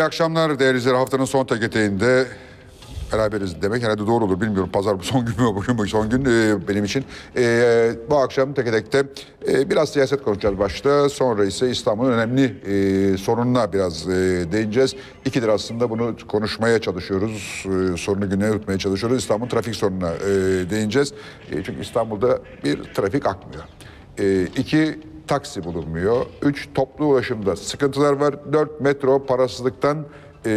İyi akşamlar değerli izleyiciler. Haftanın son tek eteğinde beraberiz demek herhalde doğru olur bilmiyorum. Pazar son gün mü bugün bu son gün e, benim için. E, bu akşam tek etekte e, biraz siyaset konuşacağız başta. Sonra ise İstanbul'un önemli e, sorununa biraz e, değineceğiz. İkidir aslında bunu konuşmaya çalışıyoruz. E, sorunu gündeme tutmaya çalışıyoruz. İstanbul trafik sorununa e, değineceğiz. E, çünkü İstanbul'da bir trafik akmıyor. E, iki taksi bulunmuyor. Üç toplu ulaşımda sıkıntılar var. Dört metro parasızlıktan e,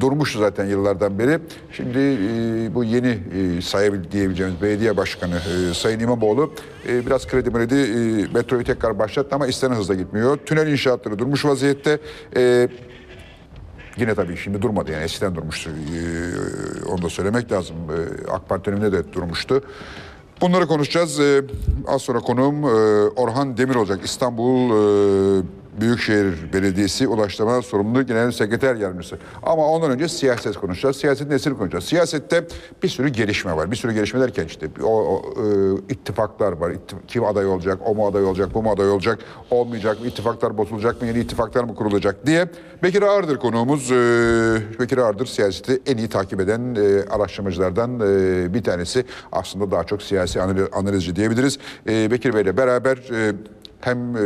durmuştu zaten yıllardan beri. Şimdi e, bu yeni e, sayabil diyebileceğimiz belediye başkanı e, Sayın İmamoğlu e, biraz kredi mredi e, metroyu tekrar başlattı ama istenen hızla gitmiyor. Tünel inşaatları durmuş vaziyette. E, Yine tabii şimdi durmadı yani eskiden durmuştu. Ee, onu da söylemek lazım. Ee, AK Parti döneminde de durmuştu. Bunları konuşacağız. Ee, az sonra konuğum e, Orhan Demir olacak. İstanbul e, Büyükşehir Belediyesi Ulaştırma Sorumlu Genel Sekreter Yardımcısı. Ama ondan önce siyaset konuşacağız. Siyasetin nesini konuşacağız. Siyasette bir sürü gelişme var. Bir sürü gelişme derken işte o, o, e, ittifaklar var. İttif- kim aday olacak, o mu aday olacak, bu mu aday olacak, olmayacak mı, ittifaklar bozulacak mı, yeni ittifaklar mı kurulacak diye. Bekir Ağırdır konuğumuz. Ee, Bekir Ağırdır siyaseti en iyi takip eden e, araştırmacılardan e, bir tanesi. Aslında daha çok siyasi anali- analizci diyebiliriz. E, Bekir Bey'le beraber e, hem e,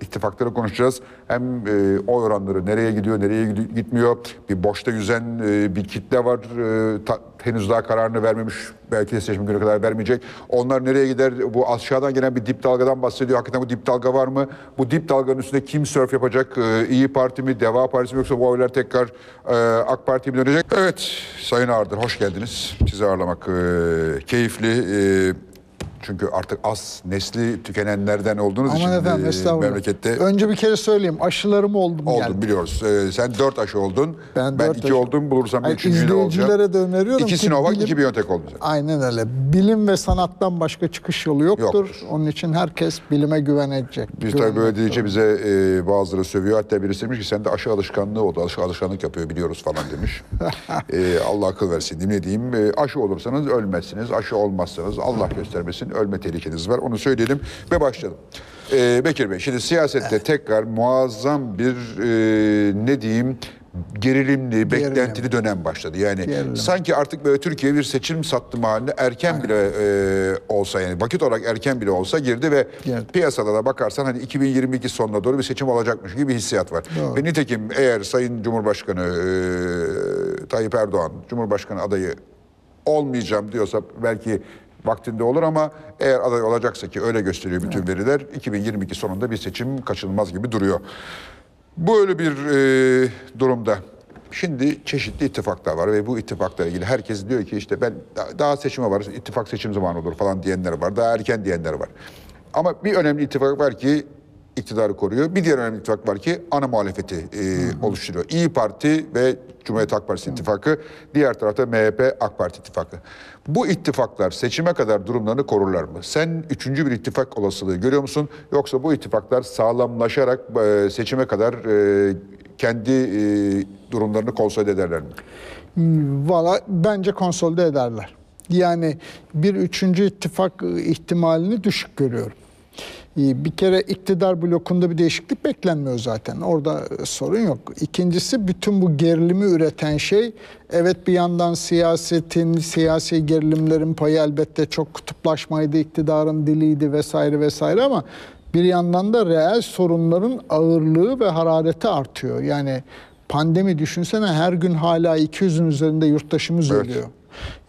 ittifakları konuşacağız hem e, oy oranları nereye gidiyor, nereye gitmiyor. Bir boşta yüzen e, bir kitle var. E, ta- henüz daha kararını vermemiş. Belki de seçim günü kadar vermeyecek. Onlar nereye gider? Bu aşağıdan gelen bir dip dalgadan bahsediyor. Hakikaten bu dip dalga var mı? Bu dip dalganın üstünde kim sörf yapacak? E, İyi Parti mi, Deva Partisi mi yoksa bu oylar tekrar e, AK Parti'ye mi dönecek? Evet, Sayın Ağırdır hoş geldiniz. Sizi ağırlamak e, keyifli. E, çünkü artık az nesli tükenenlerden olduğunuz için Aman efendim e, memlekette Önce bir kere söyleyeyim aşılarım oldum oldun geldim. biliyoruz. Ee, sen dört aşı oldun. Ben, Ben iki aşı- oldum. Bulursam Hayır, üçüncüyü de olacağım. de öneriyorum İki ki Sinovac, bilim- iki Biontech oldu. Aynen öyle. Bilim ve sanattan başka çıkış yolu yoktur. Yoktur. Onun için herkes bilime güvenecek. Biz tabii böyle deyince bize e, bazıları sövüyor. Hatta birisi demiş ki sende aşı alışkanlığı oldu. Aşı alışkanlık yapıyor biliyoruz falan demiş. e, Allah akıl versin. Ne diyeyim? E, aşı olursanız ölmezsiniz. Aşı olmazsanız Allah göstermesin ölme tehlikeniz var. Onu söyleyelim ve başlayalım. E, Bekir Bey şimdi siyasette tekrar muazzam bir e, ne diyeyim gerilimli, beklentili dönem başladı. Yani Gerilim. sanki artık böyle Türkiye bir seçim sattımı haline erken bile e, olsa yani vakit olarak erken bile olsa girdi ve Girdi. piyasada da bakarsan hani 2022 sonuna doğru bir seçim olacakmış gibi bir hissiyat var. Doğru. Ve nitekim eğer Sayın Cumhurbaşkanı e, Tayyip Erdoğan Cumhurbaşkanı adayı olmayacağım diyorsa belki vaktinde olur ama eğer aday olacaksa ki öyle gösteriyor bütün veriler 2022 sonunda bir seçim kaçınılmaz gibi duruyor. Böyle bir e, durumda şimdi çeşitli ittifaklar var ve bu ittifakla ilgili herkes diyor ki işte ben da- daha seçime var, ittifak seçim zamanı olur falan diyenler var, daha erken diyenler var. Ama bir önemli ittifak var ki iktidarı koruyor. Bir diğer önemli ittifak var ki ana muhalefeti e, oluşturuyor. İyi Parti ve Cumhuriyet Halk Partisi ittifakı, diğer tarafta MHP AK Parti ittifakı. Bu ittifaklar seçime kadar durumlarını korurlar mı? Sen üçüncü bir ittifak olasılığı görüyor musun? Yoksa bu ittifaklar sağlamlaşarak e, seçime kadar e, kendi e, durumlarını konsolide ederler mi? Valla bence konsolide ederler. Yani bir üçüncü ittifak ihtimalini düşük görüyorum. E, Bir kere iktidar blokunda bir değişiklik beklenmiyor zaten. Orada e, sorun yok. İkincisi bütün bu gerilimi üreten şey evet bir yandan siyasetin, siyasi gerilimlerin payı elbette çok kutuplaşmaydı, iktidarın diliydi vesaire vesaire ama bir yandan da reel sorunların ağırlığı ve harareti artıyor. Yani pandemi düşünsene her gün hala 200'ün üzerinde yurttaşımız Evet. ölüyor.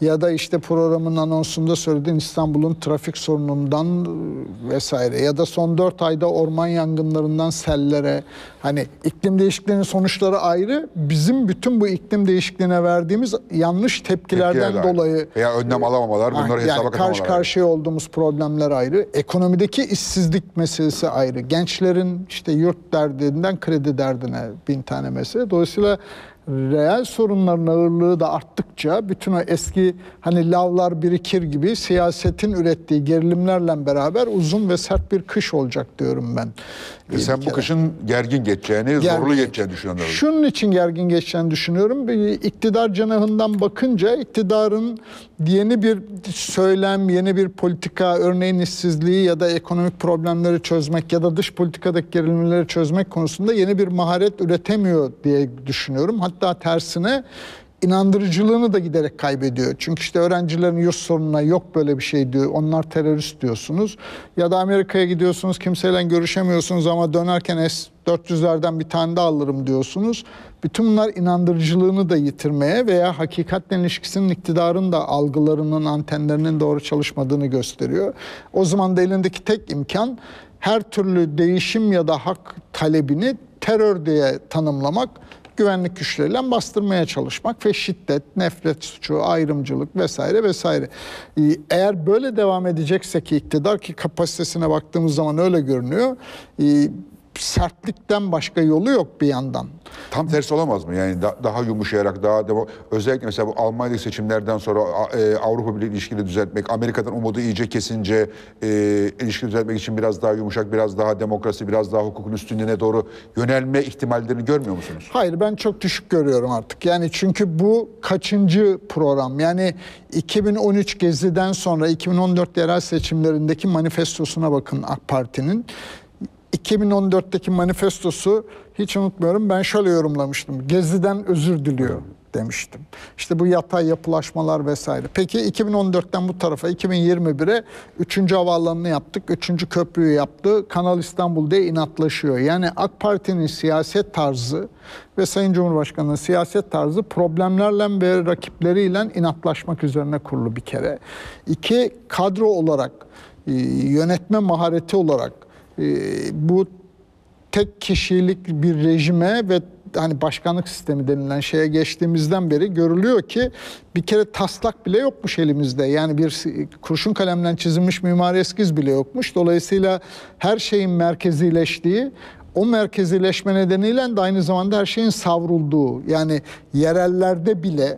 Ya da işte programın anonsunda söylediğin İstanbul'un trafik sorunundan e, vesaire ya da son 4 ayda orman yangınlarından sellere hani iklim değişikliğinin sonuçları ayrı bizim bütün bu iklim değişikliğine verdiğimiz yanlış tepkilerden Tepkiler dolayı Veya önlem alamamalar, bunları yani hesaba karşı katamalar. karşıya olduğumuz problemler ayrı. Ekonomideki işsizlik meselesi ayrı. Gençlerin işte yurt derdinden kredi derdine bin tane mesele. Dolayısıyla reel sorunların ağırlığı da arttıkça bütün o eski hani lavlar birikir gibi siyasetin ürettiği gerilimlerle beraber uzun ve sert bir kış olacak diyorum ben. E sen bu kışın gergin geçeceğini, zorlu geçeceğini düşünüyorsun. Şunun için gergin geçeceğini düşünüyorum. Bir iktidar cenahından bakınca iktidarın yeni bir söylem, yeni bir politika, örneğin işsizliği ya da ekonomik problemleri çözmek ya da dış politikadaki gerilimleri çözmek konusunda yeni bir maharet üretemiyor diye düşünüyorum. Hatta tersine inandırıcılığını da giderek kaybediyor. Çünkü işte öğrencilerin yurt sorununa yok böyle bir şey diyor. Onlar terörist diyorsunuz. Ya da Amerika'ya gidiyorsunuz kimseyle görüşemiyorsunuz ama dönerken S-400'lerden bir tane daha alırım diyorsunuz. Bütün bunlar inandırıcılığını da yitirmeye veya hakikatle ilişkisinin iktidarın da algılarının, antenlerinin doğru çalışmadığını gösteriyor. O zaman da elindeki tek imkan her türlü değişim ya da hak talebini terör diye tanımlamak güvenlik güçleriyle bastırmaya çalışmak ve şiddet, nefret suçu, ayrımcılık vesaire vesaire. Ee, Eğer böyle devam edecekse ki iktidar ki kapasitesine baktığımız zaman öyle görünüyor. Sertlikten başka yolu yok bir yandan. Tam tersi olamaz mı? Yani da- daha yumuşayarak, daha demo- özellikle mesela bu Almanya'daki seçimlerden sonra e, Avrupa Birliği ilişkileri düzeltmek, Amerika'dan umudu iyice kesince e, ilişki düzeltmek için biraz daha yumuşak, biraz daha demokrasi, biraz daha hukukun üstünlüğüne doğru yönelme ihtimallerini görmüyor musunuz? Hayır ben çok düşük görüyorum artık. Yani çünkü bu kaçıncı program? Yani 2013 Gezi'den sonra 2014 yerel seçimlerindeki manifestosuna bakın AK Parti'nin. 2014'teki manifestosu hiç unutmuyorum ben şöyle yorumlamıştım. Gezi'den özür diliyor demiştim. İşte bu yatay yapılaşmalar vesaire. Peki 2014'ten bu tarafa 2021'e 3. havaalanını yaptık, 3. köprüyü yaptı. Kanal İstanbul diye inatlaşıyor. Yani AK Parti'nin siyaset tarzı ve Sayın Cumhurbaşkanı'nın siyaset tarzı problemlerle ve rakipleriyle inatlaşmak üzerine kurulu bir kere. İki, kadro olarak, e, yönetme mahareti olarak bu tek kişilik bir rejime ve hani başkanlık sistemi denilen şeye geçtiğimizden beri görülüyor ki bir kere taslak bile yokmuş elimizde. Yani bir kurşun kalemle çizilmiş mimari eskiz bile yokmuş. Dolayısıyla her şeyin merkezileştiği o merkezileşme nedeniyle de aynı zamanda her şeyin savrulduğu yani yerellerde bile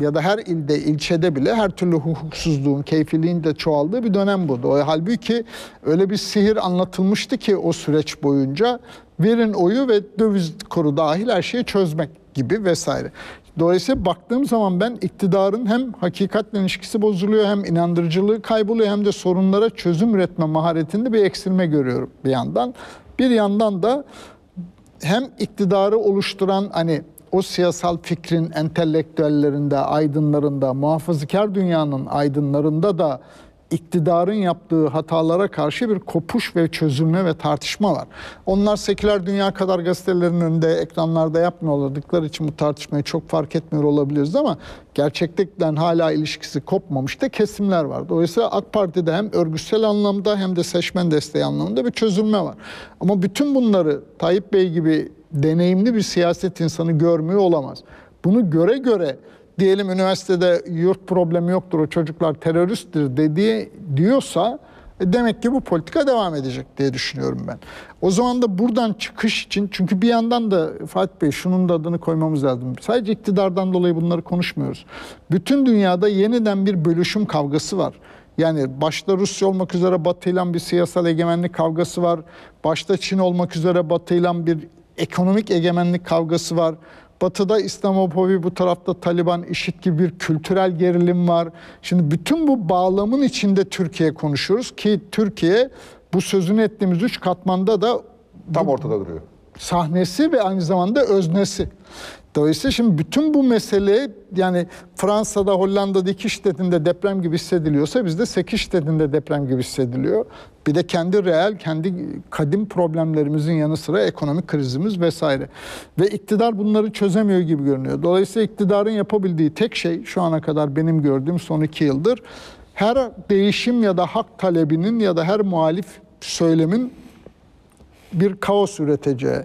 ya da her ilde, ilçede bile her türlü hukuksuzluğun, keyfiliğin de çoğaldığı bir dönem bu. Halbuki öyle bir sihir anlatılmıştı ki o süreç boyunca verin oyu ve döviz kuru dahil her şeyi çözmek gibi vesaire. Dolayısıyla baktığım zaman ben iktidarın hem hakikatle ilişkisi bozuluyor hem inandırıcılığı kayboluyor hem de sorunlara çözüm üretme maharetinde bir eksilme görüyorum bir yandan. Bir yandan da hem iktidarı oluşturan hani o siyasal fikrin entelektüellerinde, aydınlarında, muhafazakar dünyanın aydınlarında da iktidarın yaptığı hatalara karşı bir kopuş ve çözülme ve tartışma var. Onlar seküler dünya kadar gazetelerin önünde, ekranlarda yapmıyorlardıkları için bu tartışmayı çok fark etmiyor olabiliriz ama gerçeklikten hala ilişkisi kopmamış da kesimler var. Dolayısıyla AK Parti'de hem örgütsel anlamda hem de seçmen desteği anlamında bir çözülme var. Ama bütün bunları Tayyip Bey gibi deneyimli bir siyaset insanı görmüyor olamaz. Bunu göre göre diyelim üniversitede yurt problemi yoktur o çocuklar teröristtir dediği diyorsa e demek ki bu politika devam edecek diye düşünüyorum ben. O zaman da buradan çıkış için çünkü bir yandan da Fatih Bey şunun da adını koymamız lazım. Sadece iktidardan dolayı bunları konuşmuyoruz. Bütün dünyada yeniden bir bölüşüm kavgası var. Yani başta Rusya olmak üzere Batı bir siyasal egemenlik kavgası var. Başta Çin olmak üzere Batı bir ekonomik egemenlik kavgası var. Batı'da İslamofobi, bu tarafta Taliban, IŞİD gibi bir kültürel gerilim var. Şimdi bütün bu bağlamın içinde Türkiye konuşuyoruz ki Türkiye bu sözünü ettiğimiz üç katmanda da Tam ortada duruyor. sahnesi ve aynı zamanda öznesi. Dolayısıyla şimdi bütün bu mesele yani Fransa'da, Hollanda'da iki şiddetinde deprem gibi hissediliyorsa bizde sekiz şiddetinde deprem gibi hissediliyor. Bir de kendi reel, kendi kadim problemlerimizin yanı sıra ekonomik krizimiz vesaire. Ve iktidar bunları çözemiyor gibi görünüyor. Dolayısıyla iktidarın yapabildiği tek şey şu ana kadar benim gördüğüm son iki yıldır her değişim ya da hak talebinin ya da her muhalif söylemin bir kaos üreteceği,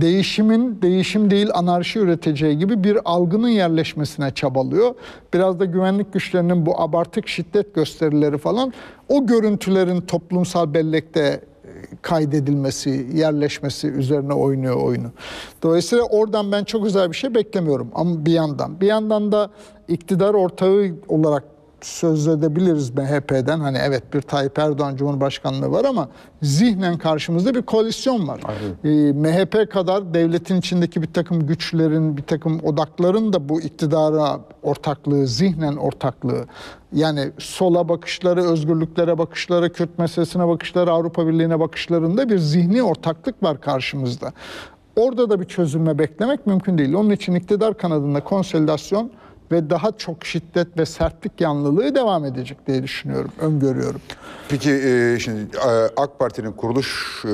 değişimin değişim değil anarşi üreteceği gibi bir algının yerleşmesine çabalıyor. Biraz da güvenlik güçlerinin bu abartık şiddet gösterileri falan o görüntülerin toplumsal bellekte kaydedilmesi, yerleşmesi üzerine oynuyor oyunu. Dolayısıyla oradan ben çok güzel bir şey beklemiyorum ama bir yandan. Bir yandan da iktidar ortağı olarak söz edebiliriz MHP'den. Hani evet bir Tayyip Erdoğan Cumhurbaşkanlığı var ama zihnen karşımızda bir koalisyon var. Ee, MHP kadar devletin içindeki bir takım güçlerin, bir takım odakların da bu iktidara ortaklığı, zihnen ortaklığı. Yani sola bakışları, özgürlüklere bakışları, Kürt meselesine bakışları, Avrupa Birliği'ne bakışlarında bir zihni ortaklık var karşımızda. Orada da bir çözülme beklemek mümkün değil. Onun için iktidar kanadında konsolidasyon ve daha çok şiddet ve sertlik yanlılığı devam edecek diye düşünüyorum, öngörüyorum. Peki e, şimdi e, AK Parti'nin kuruluş e,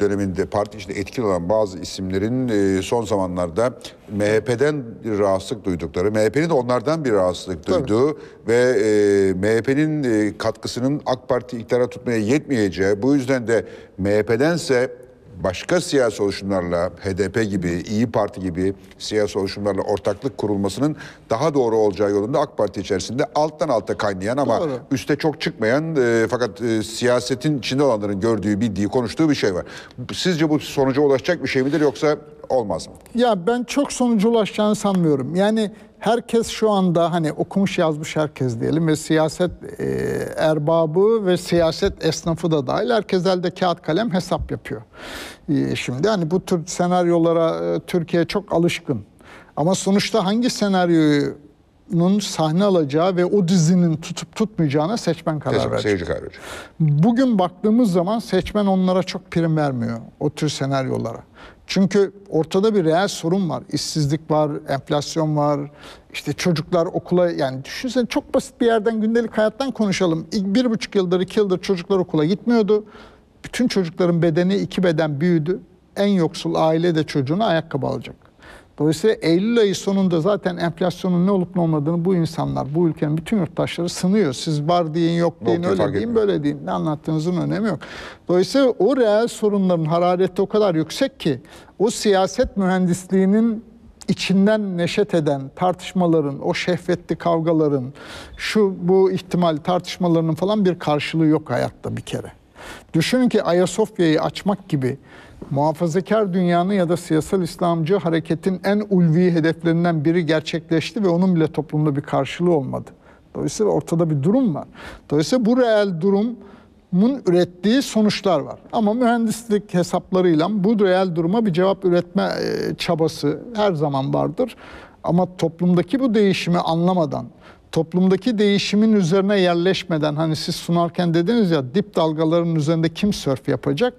döneminde parti içinde etkili olan bazı isimlerin e, son zamanlarda MHP'den bir rahatsızlık duydukları, MHP'nin de onlardan bir rahatsızlık Tabii. duyduğu ve e, MHP'nin e, katkısının AK Parti iktidara tutmaya yetmeyeceği, bu yüzden de MHP'dense başka siyasi oluşumlarla HDP gibi, İyi Parti gibi siyasi oluşumlarla ortaklık kurulmasının daha doğru olacağı yolunda AK Parti içerisinde alttan alta kaynayan ama Doğru. üste çok çıkmayan e, fakat e, siyasetin içinde olanların gördüğü, bildiği, konuştuğu bir şey var. Sizce bu sonuca ulaşacak bir şey midir yoksa olmaz mı? Ya ben çok sonuca ulaşacağını sanmıyorum. Yani herkes şu anda hani okumuş yazmış herkes diyelim ve siyaset e, erbabı ve siyaset esnafı da dahil herkes elde kağıt kalem hesap yapıyor. E, şimdi hani bu tür senaryolara e, Türkiye çok alışkın. Ama sonuçta hangi senaryonun sahne alacağı ve o dizinin tutup tutmayacağına seçmen karar Teşekkür, verecek. seyirci karar verecek. Bugün baktığımız zaman seçmen onlara çok prim vermiyor o tür senaryolara. Çünkü ortada bir reel sorun var. İşsizlik var, enflasyon var. İşte çocuklar okula yani düşünsene çok basit bir yerden gündelik hayattan konuşalım. İlk bir buçuk yıldır iki yıldır çocuklar okula gitmiyordu. Bütün çocukların bedeni iki beden büyüdü. En yoksul aile de çocuğuna ayakkabı alacak. Dolayısıyla Eylül ayı sonunda zaten enflasyonun ne olup ne olmadığını bu insanlar, bu ülkenin bütün yurttaşları sınıyor. Siz var deyin, yok deyin, fark öyle deyin, etmiyor. böyle deyin. Ne anlattığınızın önemi yok. Dolayısıyla o reel sorunların harareti o kadar yüksek ki o siyaset mühendisliğinin içinden neşet eden tartışmaların, o şehvetli kavgaların, şu bu ihtimal tartışmalarının falan bir karşılığı yok hayatta bir kere. Düşünün ki Ayasofya'yı açmak gibi muhafazakar dünyanın ya da siyasal İslamcı hareketin en ulvi hedeflerinden biri gerçekleşti ve onun bile toplumda bir karşılığı olmadı. Dolayısıyla ortada bir durum var. Dolayısıyla bu reel durumun ürettiği sonuçlar var. Ama mühendislik hesaplarıyla bu reel duruma bir cevap üretme e, çabası her zaman vardır. Ama toplumdaki bu değişimi anlamadan, toplumdaki değişimin üzerine yerleşmeden hani siz sunarken dediniz ya dip dalgaların üzerinde kim sörf yapacak?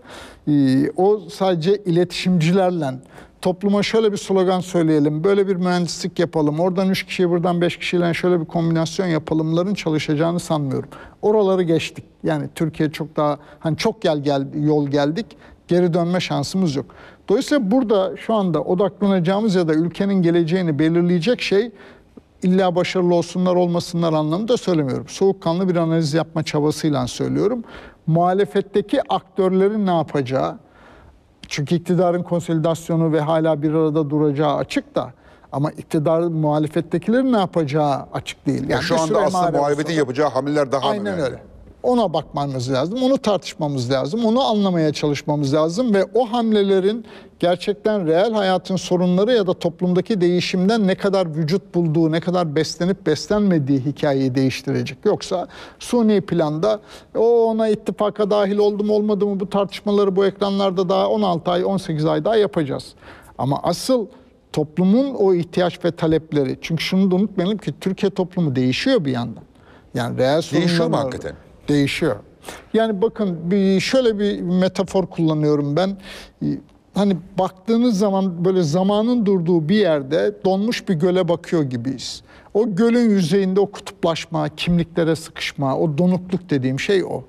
Ee, o sadece iletişimcilerle topluma şöyle bir slogan söyleyelim, böyle bir mühendislik yapalım, oradan üç kişiye buradan beş kişiyle şöyle bir kombinasyon yapalımların çalışacağını sanmıyorum. Oraları geçtik. Yani Türkiye çok daha hani çok gel gel yol geldik. Geri dönme şansımız yok. Dolayısıyla burada şu anda odaklanacağımız ya da ülkenin geleceğini belirleyecek şey illa başarılı olsunlar olmasınlar anlamında söylemiyorum. Soğukkanlı bir analiz yapma çabasıyla söylüyorum. Muhalefetteki aktörlerin ne yapacağı, çünkü iktidarın konsolidasyonu ve hala bir arada duracağı açık da ama iktidar muhalefettekilerin ne yapacağı açık değil. Yani Şu anda aslında muhalefetin yapacağı hamleler daha mı Aynen önemli? öyle. Ona bakmamız lazım, onu tartışmamız lazım, onu anlamaya çalışmamız lazım ve o hamlelerin gerçekten reel hayatın sorunları ya da toplumdaki değişimden ne kadar vücut bulduğu, ne kadar beslenip beslenmediği hikayeyi değiştirecek. Yoksa suni planda o ona ittifaka dahil oldu mu olmadı mı bu tartışmaları bu ekranlarda daha 16 ay 18 ay daha yapacağız. Ama asıl toplumun o ihtiyaç ve talepleri çünkü şunu da unutmayalım ki Türkiye toplumu değişiyor bir yandan. Yani reel Değişiyor mu sorunlar hakikaten? Değişiyor. Yani bakın bir şöyle bir metafor kullanıyorum ben. Hani baktığınız zaman böyle zamanın durduğu bir yerde donmuş bir göle bakıyor gibiyiz. O gölün yüzeyinde o kutuplaşma, kimliklere sıkışma, o donukluk dediğim şey o.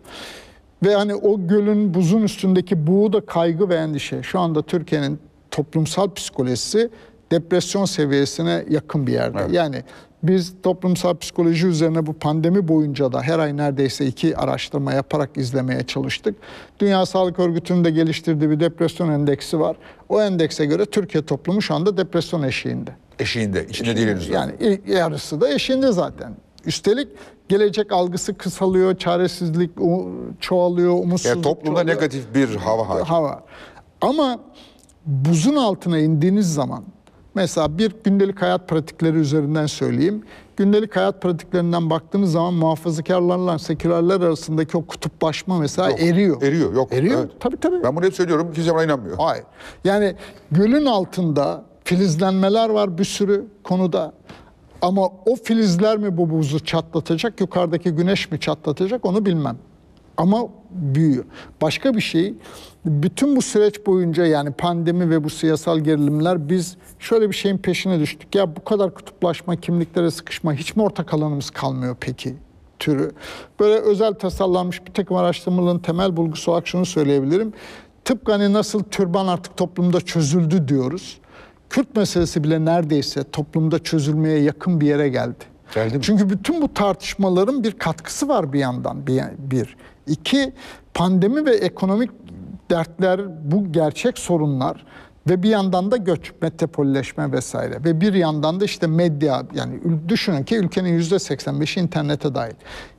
Ve hani o gölün buzun üstündeki buğu da kaygı ve endişe. Şu anda Türkiye'nin toplumsal psikolojisi depresyon seviyesine yakın bir yerde. Yani biz toplumsal psikoloji üzerine bu pandemi boyunca da her ay neredeyse iki araştırma yaparak izlemeye çalıştık. Dünya Sağlık Örgütü'nün de geliştirdiği bir depresyon endeksi var. O endekse göre Türkiye toplumu şu anda depresyon eşiğinde. Eşiğinde, içinde değil henüz. Yani yarısı da eşiğinde zaten. Üstelik gelecek algısı kısalıyor, çaresizlik çoğalıyor, umutsuzluk Yani toplumda çoğalıyor negatif bir hava hakim. hava. Ama buzun altına indiğiniz zaman mesela bir gündelik hayat pratikleri üzerinden söyleyeyim. Gündelik hayat pratiklerinden baktığınız zaman muhafazakarlarla sekülerler arasındaki o kutuplaşma mesela Yok, eriyor. Eriyor yok. Eriyor. Evet. Tabii tabii. Ben bunu hep söylüyorum. Kimse bana inanmıyor. Hayır. Yani gölün altında filizlenmeler var bir sürü konuda. Ama o filizler mi bu buzu çatlatacak, yukarıdaki güneş mi çatlatacak onu bilmem. Ama büyüyor. Başka bir şey, bütün bu süreç boyunca yani pandemi ve bu siyasal gerilimler biz şöyle bir şeyin peşine düştük. Ya bu kadar kutuplaşma, kimliklere sıkışma hiç mi ortak alanımız kalmıyor peki? türü. Böyle özel tasarlanmış bir takım araştırmaların temel bulgusu olarak şunu söyleyebilirim. Tıpkı hani nasıl türban artık toplumda çözüldü diyoruz. Kürt meselesi bile neredeyse toplumda çözülmeye yakın bir yere geldi. Geldi mi? Çünkü bütün bu tartışmaların bir katkısı var bir yandan. Bir. bir. İki, pandemi ve ekonomik dertler, bu gerçek sorunlar ve bir yandan da göç, metropolleşme vesaire ve bir yandan da işte medya yani düşünün ki ülkenin yüzde 85'i internete dahil.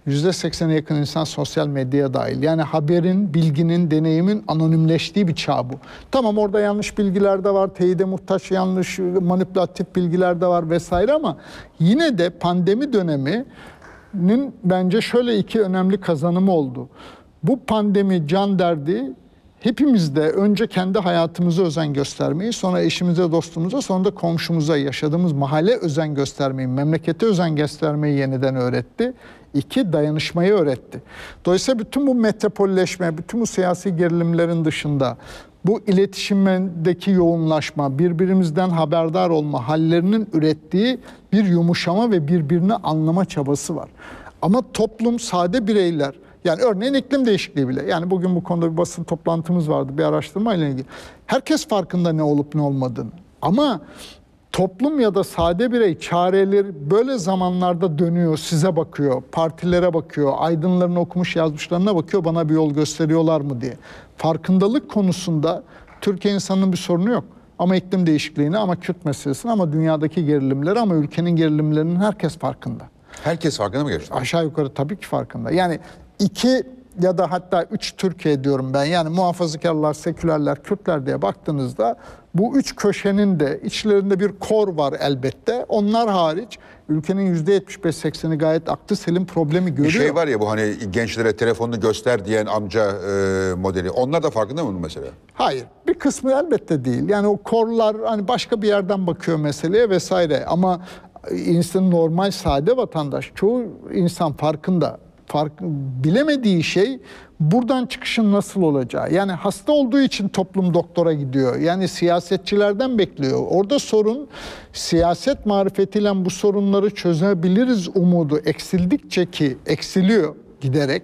Yüzde 80'e yakın insan sosyal medyaya dahil. Yani haberin, bilginin, deneyimin anonimleştiği bir çağ bu. Tamam orada yanlış bilgiler de var, teyide muhtaç yanlış manipülatif bilgiler de var vesaire ama yine de pandemi döneminin bence şöyle iki önemli kazanımı oldu. Bu pandemi can derdi hepimizde önce kendi hayatımıza özen göstermeyi, sonra eşimize, dostumuza, sonra da komşumuza, yaşadığımız mahalle özen göstermeyi, memlekete özen göstermeyi yeniden öğretti. İki, dayanışmayı öğretti. Dolayısıyla bütün bu metropolleşme, bütün bu siyasi gerilimlerin dışında bu iletişimdeki yoğunlaşma, birbirimizden haberdar olma hallerinin ürettiği bir yumuşama ve birbirini anlama çabası var. Ama toplum, sade bireyler, yani örneğin iklim değişikliği bile. Yani bugün bu konuda bir basın toplantımız vardı bir araştırma ile ilgili. Herkes farkında ne olup ne olmadığını. Ama toplum ya da sade birey çareleri böyle zamanlarda dönüyor, size bakıyor, partilere bakıyor, aydınların okumuş yazmışlarına bakıyor, bana bir yol gösteriyorlar mı diye. Farkındalık konusunda Türkiye insanının bir sorunu yok. Ama iklim değişikliğini, ama Kürt meselesini, ama dünyadaki gerilimleri, ama ülkenin gerilimlerinin herkes farkında Herkes farkında mı geçti? aşağı yukarı tabii ki farkında. Yani iki ya da hatta üç Türkiye diyorum ben. Yani muhafazakarlar, sekülerler, Kürtler diye baktığınızda bu üç köşenin de içlerinde bir kor var elbette. Onlar hariç ülkenin yüzde 75-80'i gayet aklı selim problemi görüyor. Bir şey var ya bu hani gençlere telefonunu göster diyen amca e, modeli. Onlar da farkında mı mesela? Hayır. Bir kısmı elbette değil. Yani o korlar hani başka bir yerden bakıyor meseleye vesaire. Ama insan normal sade vatandaş çoğu insan farkında. Fark, bilemediği şey buradan çıkışın nasıl olacağı. Yani hasta olduğu için toplum doktora gidiyor. Yani siyasetçilerden bekliyor. Orada sorun siyaset marifetiyle bu sorunları çözebiliriz umudu eksildikçe ki eksiliyor giderek.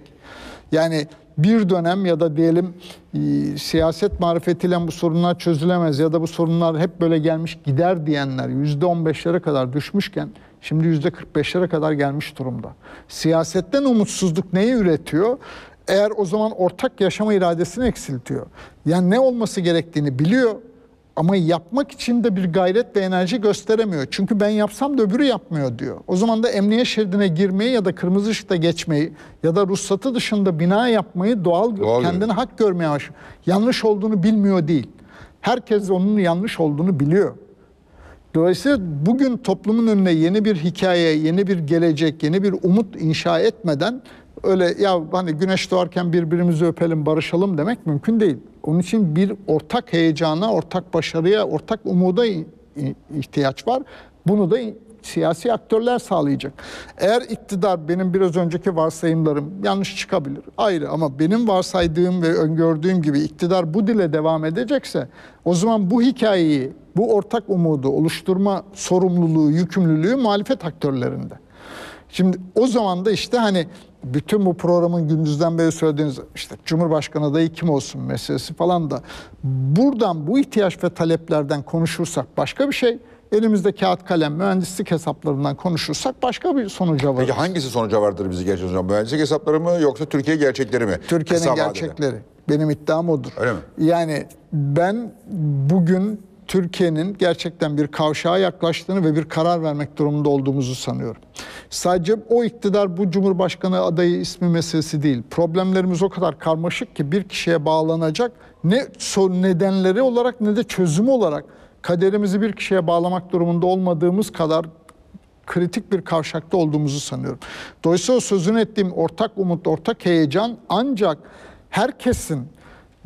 Yani bir dönem ya da diyelim e, siyaset marifetiyle bu sorunlar çözülemez ya da bu sorunlar hep böyle gelmiş gider diyenler yüzde on beşlere kadar düşmüşken şimdi yüzde kırk beşlere kadar gelmiş durumda. Siyasetten umutsuzluk neyi üretiyor? Eğer o zaman ortak yaşama iradesini eksiltiyor. Yani ne olması gerektiğini biliyor ama yapmak için de bir gayret ve enerji gösteremiyor. Çünkü ben yapsam da öbürü yapmıyor diyor. O zaman da emniyet şeridine girmeyi ya da kırmızı ışıkta geçmeyi ya da ruhsatı dışında bina yapmayı doğal, Doğal kendine hak görmeye başlıyor. Yanlış olduğunu bilmiyor değil. Herkes onun yanlış olduğunu biliyor. Dolayısıyla bugün toplumun önüne yeni bir hikaye, yeni bir gelecek, yeni bir umut inşa etmeden öyle ya hani güneş doğarken birbirimizi öpelim, barışalım demek mümkün değil. Onun için bir ortak heyecana, ortak başarıya, ortak umuda ihtiyaç var. Bunu da siyasi aktörler sağlayacak. Eğer iktidar benim biraz önceki varsayımlarım yanlış çıkabilir ayrı ama benim varsaydığım ve öngördüğüm gibi iktidar bu dile devam edecekse o zaman bu hikayeyi, bu ortak umudu oluşturma sorumluluğu, yükümlülüğü muhalefet aktörlerinde. Şimdi o zaman da işte hani bütün bu programın gündüzden beri söylediğiniz işte Cumhurbaşkanı adayı kim olsun meselesi falan da buradan bu ihtiyaç ve taleplerden konuşursak başka bir şey. Elimizde kağıt kalem mühendislik hesaplarından konuşursak başka bir sonuca varırız. Peki hangisi sonuca vardır bizi gerçekten hocam? Mühendislik hesapları mı yoksa Türkiye gerçekleri mi? Türkiye'nin vadede. gerçekleri. Benim iddiam odur. Öyle mi? Yani ben bugün Türkiye'nin gerçekten bir kavşağa yaklaştığını ve bir karar vermek durumunda olduğumuzu sanıyorum. Sadece o iktidar bu Cumhurbaşkanı adayı ismi meselesi değil. Problemlerimiz o kadar karmaşık ki bir kişiye bağlanacak ne nedenleri olarak ne de çözümü olarak kaderimizi bir kişiye bağlamak durumunda olmadığımız kadar kritik bir kavşakta olduğumuzu sanıyorum. Dolayısıyla sözünü ettiğim ortak umut, ortak heyecan ancak herkesin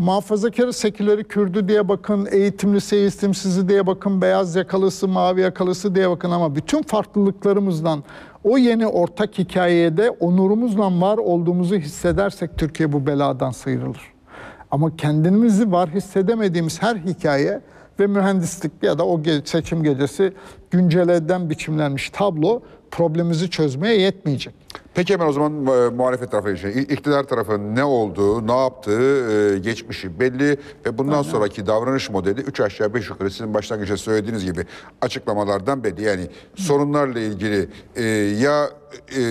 muhafazakarı, seküleri, Kürdü diye bakın, eğitimlisi, eğitimsizi diye bakın, beyaz yakalısı, mavi yakalısı diye bakın ama bütün farklılıklarımızdan o yeni ortak hikayeye de onurumuzla var olduğumuzu hissedersek Türkiye bu beladan sıyrılır. Ama kendimizi var hissedemediğimiz her hikaye ve mühendislik ya da o seçim gecesi günceleden biçimlenmiş tablo problemimizi çözmeye yetmeyecek. Peki hemen o zaman e, muhalefet tarafı için iktidar tarafı ne olduğu, ne yaptığı, e, geçmişi belli ve bundan sonraki davranış modeli 3 aşağı 5 yukarı sizin başlangıçta söylediğiniz gibi açıklamalardan belli. Yani sorunlarla ilgili e, ya e,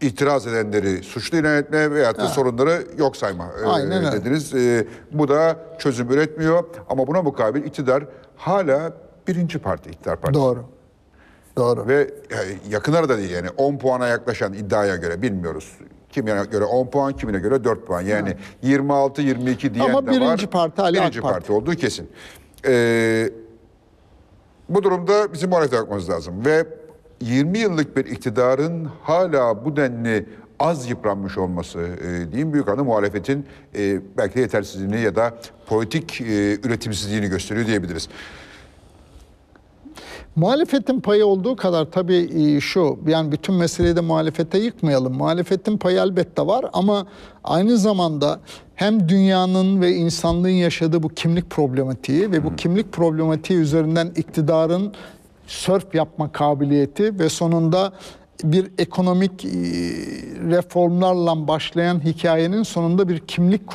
itiraz edenleri suçlu ilan etme veyahut da sorunları yok sayma e, Aynen dediniz. E, bu da çözüm üretmiyor ama buna mukabil iktidar hala birinci parti, iktidar partisi. Doğru. Doğru. Ve yani yakın arada değil yani 10 puana yaklaşan iddiaya göre bilmiyoruz. Kimine göre 10 puan, kimine göre 4 puan. Yani 26-22 diyen Ama de var. birinci parti hala Birinci AK Parti. parti olduğu kesin. Ee, bu durumda bizim muhalefete bakmamız lazım. Ve 20 yıllık bir iktidarın hala bu denli az yıpranmış olması e, diyeyim büyük anlamda muhalefetin e, belki de yetersizliğini ya da politik e, üretimsizliğini gösteriyor diyebiliriz. Muhalefetin payı olduğu kadar tabii e, şu yani bütün meseleyi de muhalefete yıkmayalım. Muhalefetin payı elbette var ama aynı zamanda hem dünyanın ve insanlığın yaşadığı bu kimlik problematiği ve bu kimlik problematiği üzerinden iktidarın sörf yapma kabiliyeti ve sonunda bir ekonomik e, reformlarla başlayan hikayenin sonunda bir kimlik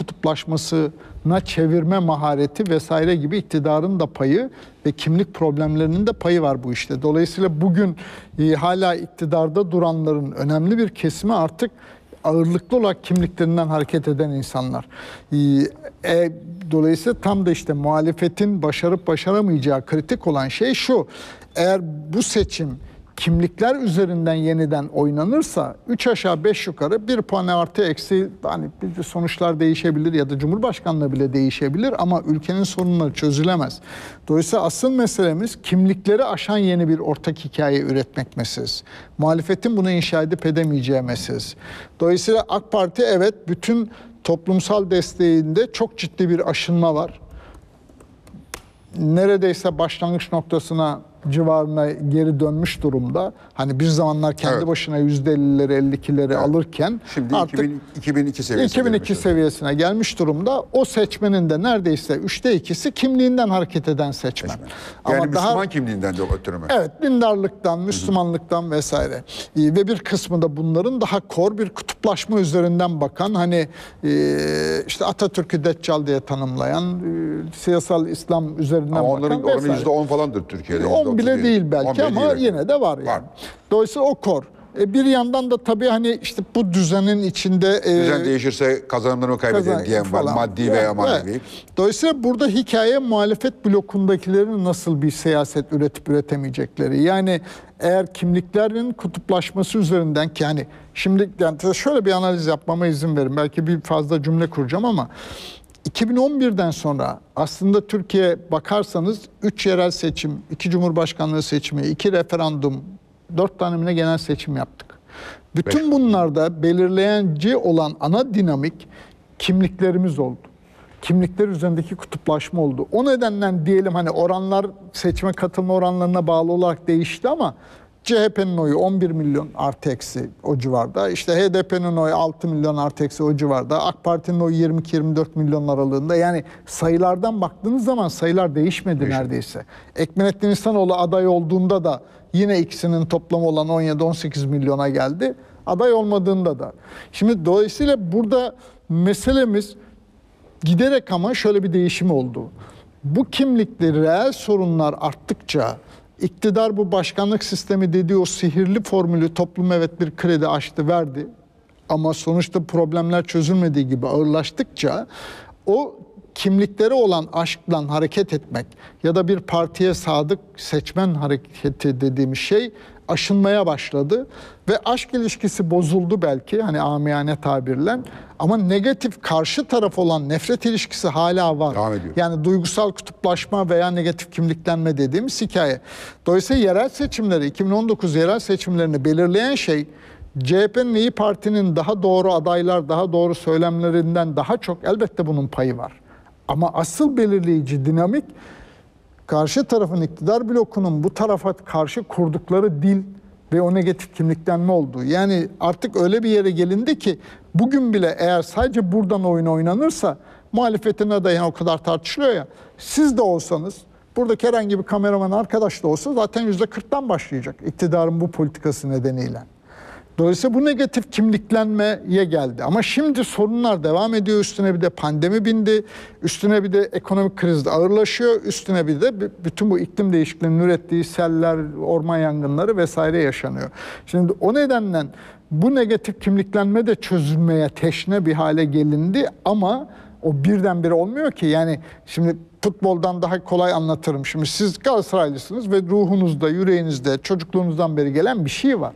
kutuplaşmasına çevirme mahareti vesaire gibi iktidarın da payı ve kimlik problemlerinin de payı var bu işte. Dolayısıyla bugün e, hala iktidarda duranların önemli bir kesimi artık ağırlıklı olarak kimliklerinden hareket eden insanlar. E, e, dolayısıyla tam da işte muhalefetin başarıp başaramayacağı kritik olan şey şu. Eğer bu seçim kimlikler üzerinden yeniden oynanırsa 3 aşağı 5 yukarı 1 puan artı eksi hani bir sonuçlar değişebilir ya da Cumhurbaşkanlığı bile değişebilir ama ülkenin sorunları çözülemez. Dolayısıyla asıl meselemiz kimlikleri aşan yeni bir ortak hikaye üretmek meselesi. Muhalefetin bunu inşa edip edemeyeceği meselesi. Dolayısıyla AK Parti evet bütün toplumsal desteğinde çok ciddi bir aşınma var neredeyse başlangıç noktasına civarına geri dönmüş durumda. Hani bir zamanlar kendi Evet. başına %50'leri 52'leri alırken Şimdi artık 2000, 2002 seviyesine 2002 gelmişiz. seviyesine gelmiş durumda. O seçmenin de neredeyse üçte ikisi kimliğinden hareket eden seçmen. Yani Müslüman kimliğinden de ötürü mü? Evet, dindarlıktan, Müslümanlıktan vesaire. Ee, Ve bir kısmı da bunların daha kor bir kutuplaşma üzerinden bakan, hani e, işte Atatürk'ü Deccal diye tanımlayan, e, siyasal İslam üzerinden Ama bakan onların vesaire. yüzde on falandır Türkiye'de. 10 bile %30 değil belki 10 bile ama değil. yine de var yani. Var. Dolayısıyla o kor. E, bir yandan da tabii hani işte bu düzenin içinde e, Düzen değişirse kazanımlarını kaybeder kazan- diyen var. Maddi Yani, veya manevi. evet. Dolayısıyla burada hikaye muhalefet blokundakilerin nasıl bir siyaset üretip üretemeyecekleri. Yani eğer kimliklerin kutuplaşması üzerinden ki hani şimdi yani şöyle bir analiz yapmama izin verin. Belki bir fazla cümle kuracağım ama 2011'den sonra aslında Türkiye bakarsanız 3 yerel seçim, 2 cumhurbaşkanlığı seçimi, 2 referandum, 4 tane mi ne genel seçim yaptık. Bütün bunlarda belirleyici olan ana dinamik kimliklerimiz oldu. Kimlikler üzerindeki kutuplaşma oldu. O nedenle diyelim hani oranlar seçime katılma oranlarına bağlı olarak değişti ama CHP'nin oyu 11 milyon artı eksi o civarda. İşte HDP'nin oyu 6 milyon artı eksi o civarda. AK Parti'nin oyu 22-24 milyon aralığında. Yani sayılardan baktığınız zaman sayılar değişmedi neredeyse. Ekmelettin İhsanoğlu aday olduğunda da yine ikisinin toplamı olan 17-18 milyona geldi. Aday olmadığında da. Şimdi dolayısıyla burada meselemiz giderek ama şöyle bir değişim oldu. Bu kimlikli reel sorunlar arttıkça iktidar bu başkanlık sistemi dediği o sihirli formülü toplum evet bir kredi açtı verdi. Ama sonuçta problemler çözülmediği gibi ağırlaştıkça o kimlikleri olan aşkla hareket etmek ya da bir partiye sadık seçmen hareketi dediğimiz şey aşınmaya başladı ve aşk ilişkisi bozuldu belki hani amiyane tabirle ama negatif karşı taraf olan nefret ilişkisi hala var. Devam ediyor. Yani duygusal kutuplaşma veya negatif kimliklenme dediğimiz hikaye. Dolayısıyla yerel seçimleri 2019 yerel seçimlerini belirleyen şey CHP'nin İyi Parti'nin daha doğru adaylar, daha doğru söylemlerinden daha çok elbette bunun payı var. Ama asıl belirleyici dinamik karşı tarafın iktidar blokunun bu tarafa karşı kurdukları dil ve o negatif kimliklenme olduğu. Yani artık öyle bir yere gelindi ki bugün bile eğer sadece buradan oyun oynanırsa muhalefetin adayı o kadar tartışılıyor ya. Siz de olsanız buradaki herhangi bir kameraman arkadaş da olsa zaten yüzde kırktan başlayacak iktidarın bu politikası nedeniyle. Dolayısıyla bu negatif kimliklenmeye geldi. Ama şimdi sorunlar devam ediyor. Üstüne bir de pandemi bindi. Üstüne bir de ekonomik kriz ağırlaşıyor. Üstüne bir de bütün bu iklim değişikliğinin ürettiği seller, orman yangınları vesaire yaşanıyor. Şimdi o nedenle bu negatif kimliklenme de çözülmeye teşne bir hale gelindi ama o birdenbire olmuyor ki. Yani şimdi futboldan daha kolay anlatırım. Şimdi siz Galatasaraylısınız ve ruhunuzda, yüreğinizde, çocukluğunuzdan beri gelen bir şey var.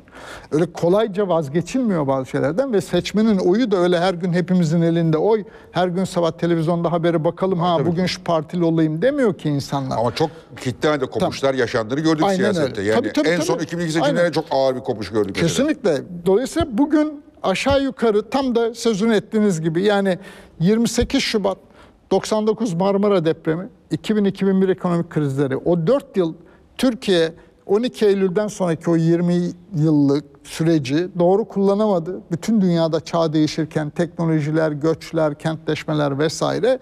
Öyle kolayca vazgeçilmiyor bazı şeylerden ve seçmenin oyu da öyle her gün hepimizin elinde oy. Her gün sabah televizyonda haberi bakalım ha bugün şu partili olayım demiyor ki insanlar. Ama çok kitle halinde kopuşlar yaşandığını gördük Aynen siyasette. öyle. Yani Tabii, tabii, en son tabii. 2002 seçimlerinde çok ağır bir kopuş gördük. mesela. Kesinlikle. Dolayısıyla bugün aşağı yukarı tam da sözünü ettiğiniz gibi yani 28 Şubat 99 Marmara depremi, 2000-2001 ekonomik krizleri, o 4 yıl Türkiye 12 Eylül'den sonraki o 20 yıllık süreci doğru kullanamadı. Bütün dünyada çağ değişirken teknolojiler, göçler, kentleşmeler vesaire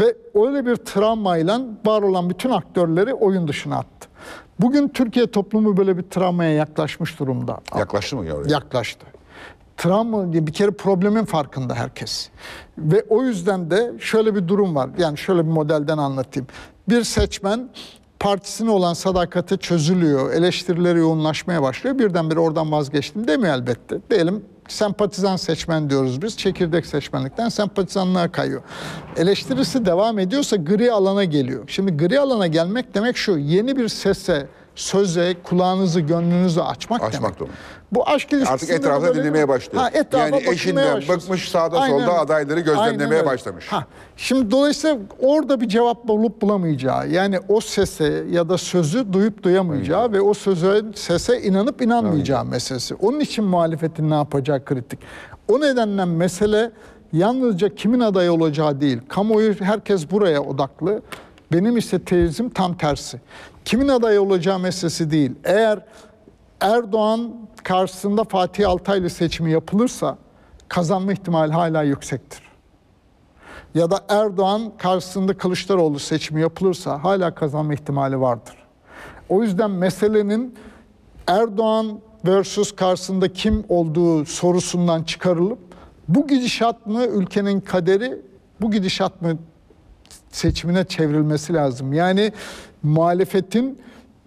ve öyle bir travmayla var olan bütün aktörleri oyun dışına attı. Bugün Türkiye toplumu böyle bir travmaya yaklaşmış durumda. Yaklaştı mı ya oraya? Yaklaştı. Travma bir kere problemin farkında herkes. Ve o yüzden de şöyle bir durum var. Yani şöyle bir modelden anlatayım. Bir seçmen partisine olan sadakati çözülüyor, eleştirileri yoğunlaşmaya başlıyor. Birdenbire oradan vazgeçtim demiyor elbette. Diyelim sempatizan seçmen diyoruz biz. Çekirdek seçmenlikten sempatizanlığa kayıyor. Eleştirisi devam ediyorsa gri alana geliyor. Şimdi gri alana gelmek demek şu. Yeni bir sese, söze, kulağınızı, gönlünüzü açmak, Açmak demek. demek. Bu aşk ilişkisinde Artık etrafta böyle- dinlemeye başlıyor. Ha, etrafa Yani eşinden başlıyorsun. bıkmış, sağda solda adayları gözlemlemeye Aynen başlamış. Ha, şimdi dolayısıyla orada bir cevap bulup bulamayacağı yani o sese ya da sözü duyup duyamayacağı ve o söze sese inanıp inanmayacağı meselesi. Onun için muhalefetin ne yapacağı kritik. O nedenle mesele yalnızca kimin aday olacağı değil. Kamuoyu herkes buraya odaklı. Benim ise tezim tam tersi. Kimin aday olacağı meselesi değil. Eğer Erdoğan karşısında Fatih Altaylı seçimi yapılırsa kazanma ihtimali hala yüksektir. Ya da Erdoğan karşısında Kılıçdaroğlu seçimi yapılırsa hala kazanma ihtimali vardır. O yüzden meselenin Erdoğan versus karşısında kim olduğu sorusundan çıkarılıp bu gidişat mı ülkenin kaderi, bu gidişat mı seçimine çevrilmesi lazım. Yani muhalefetin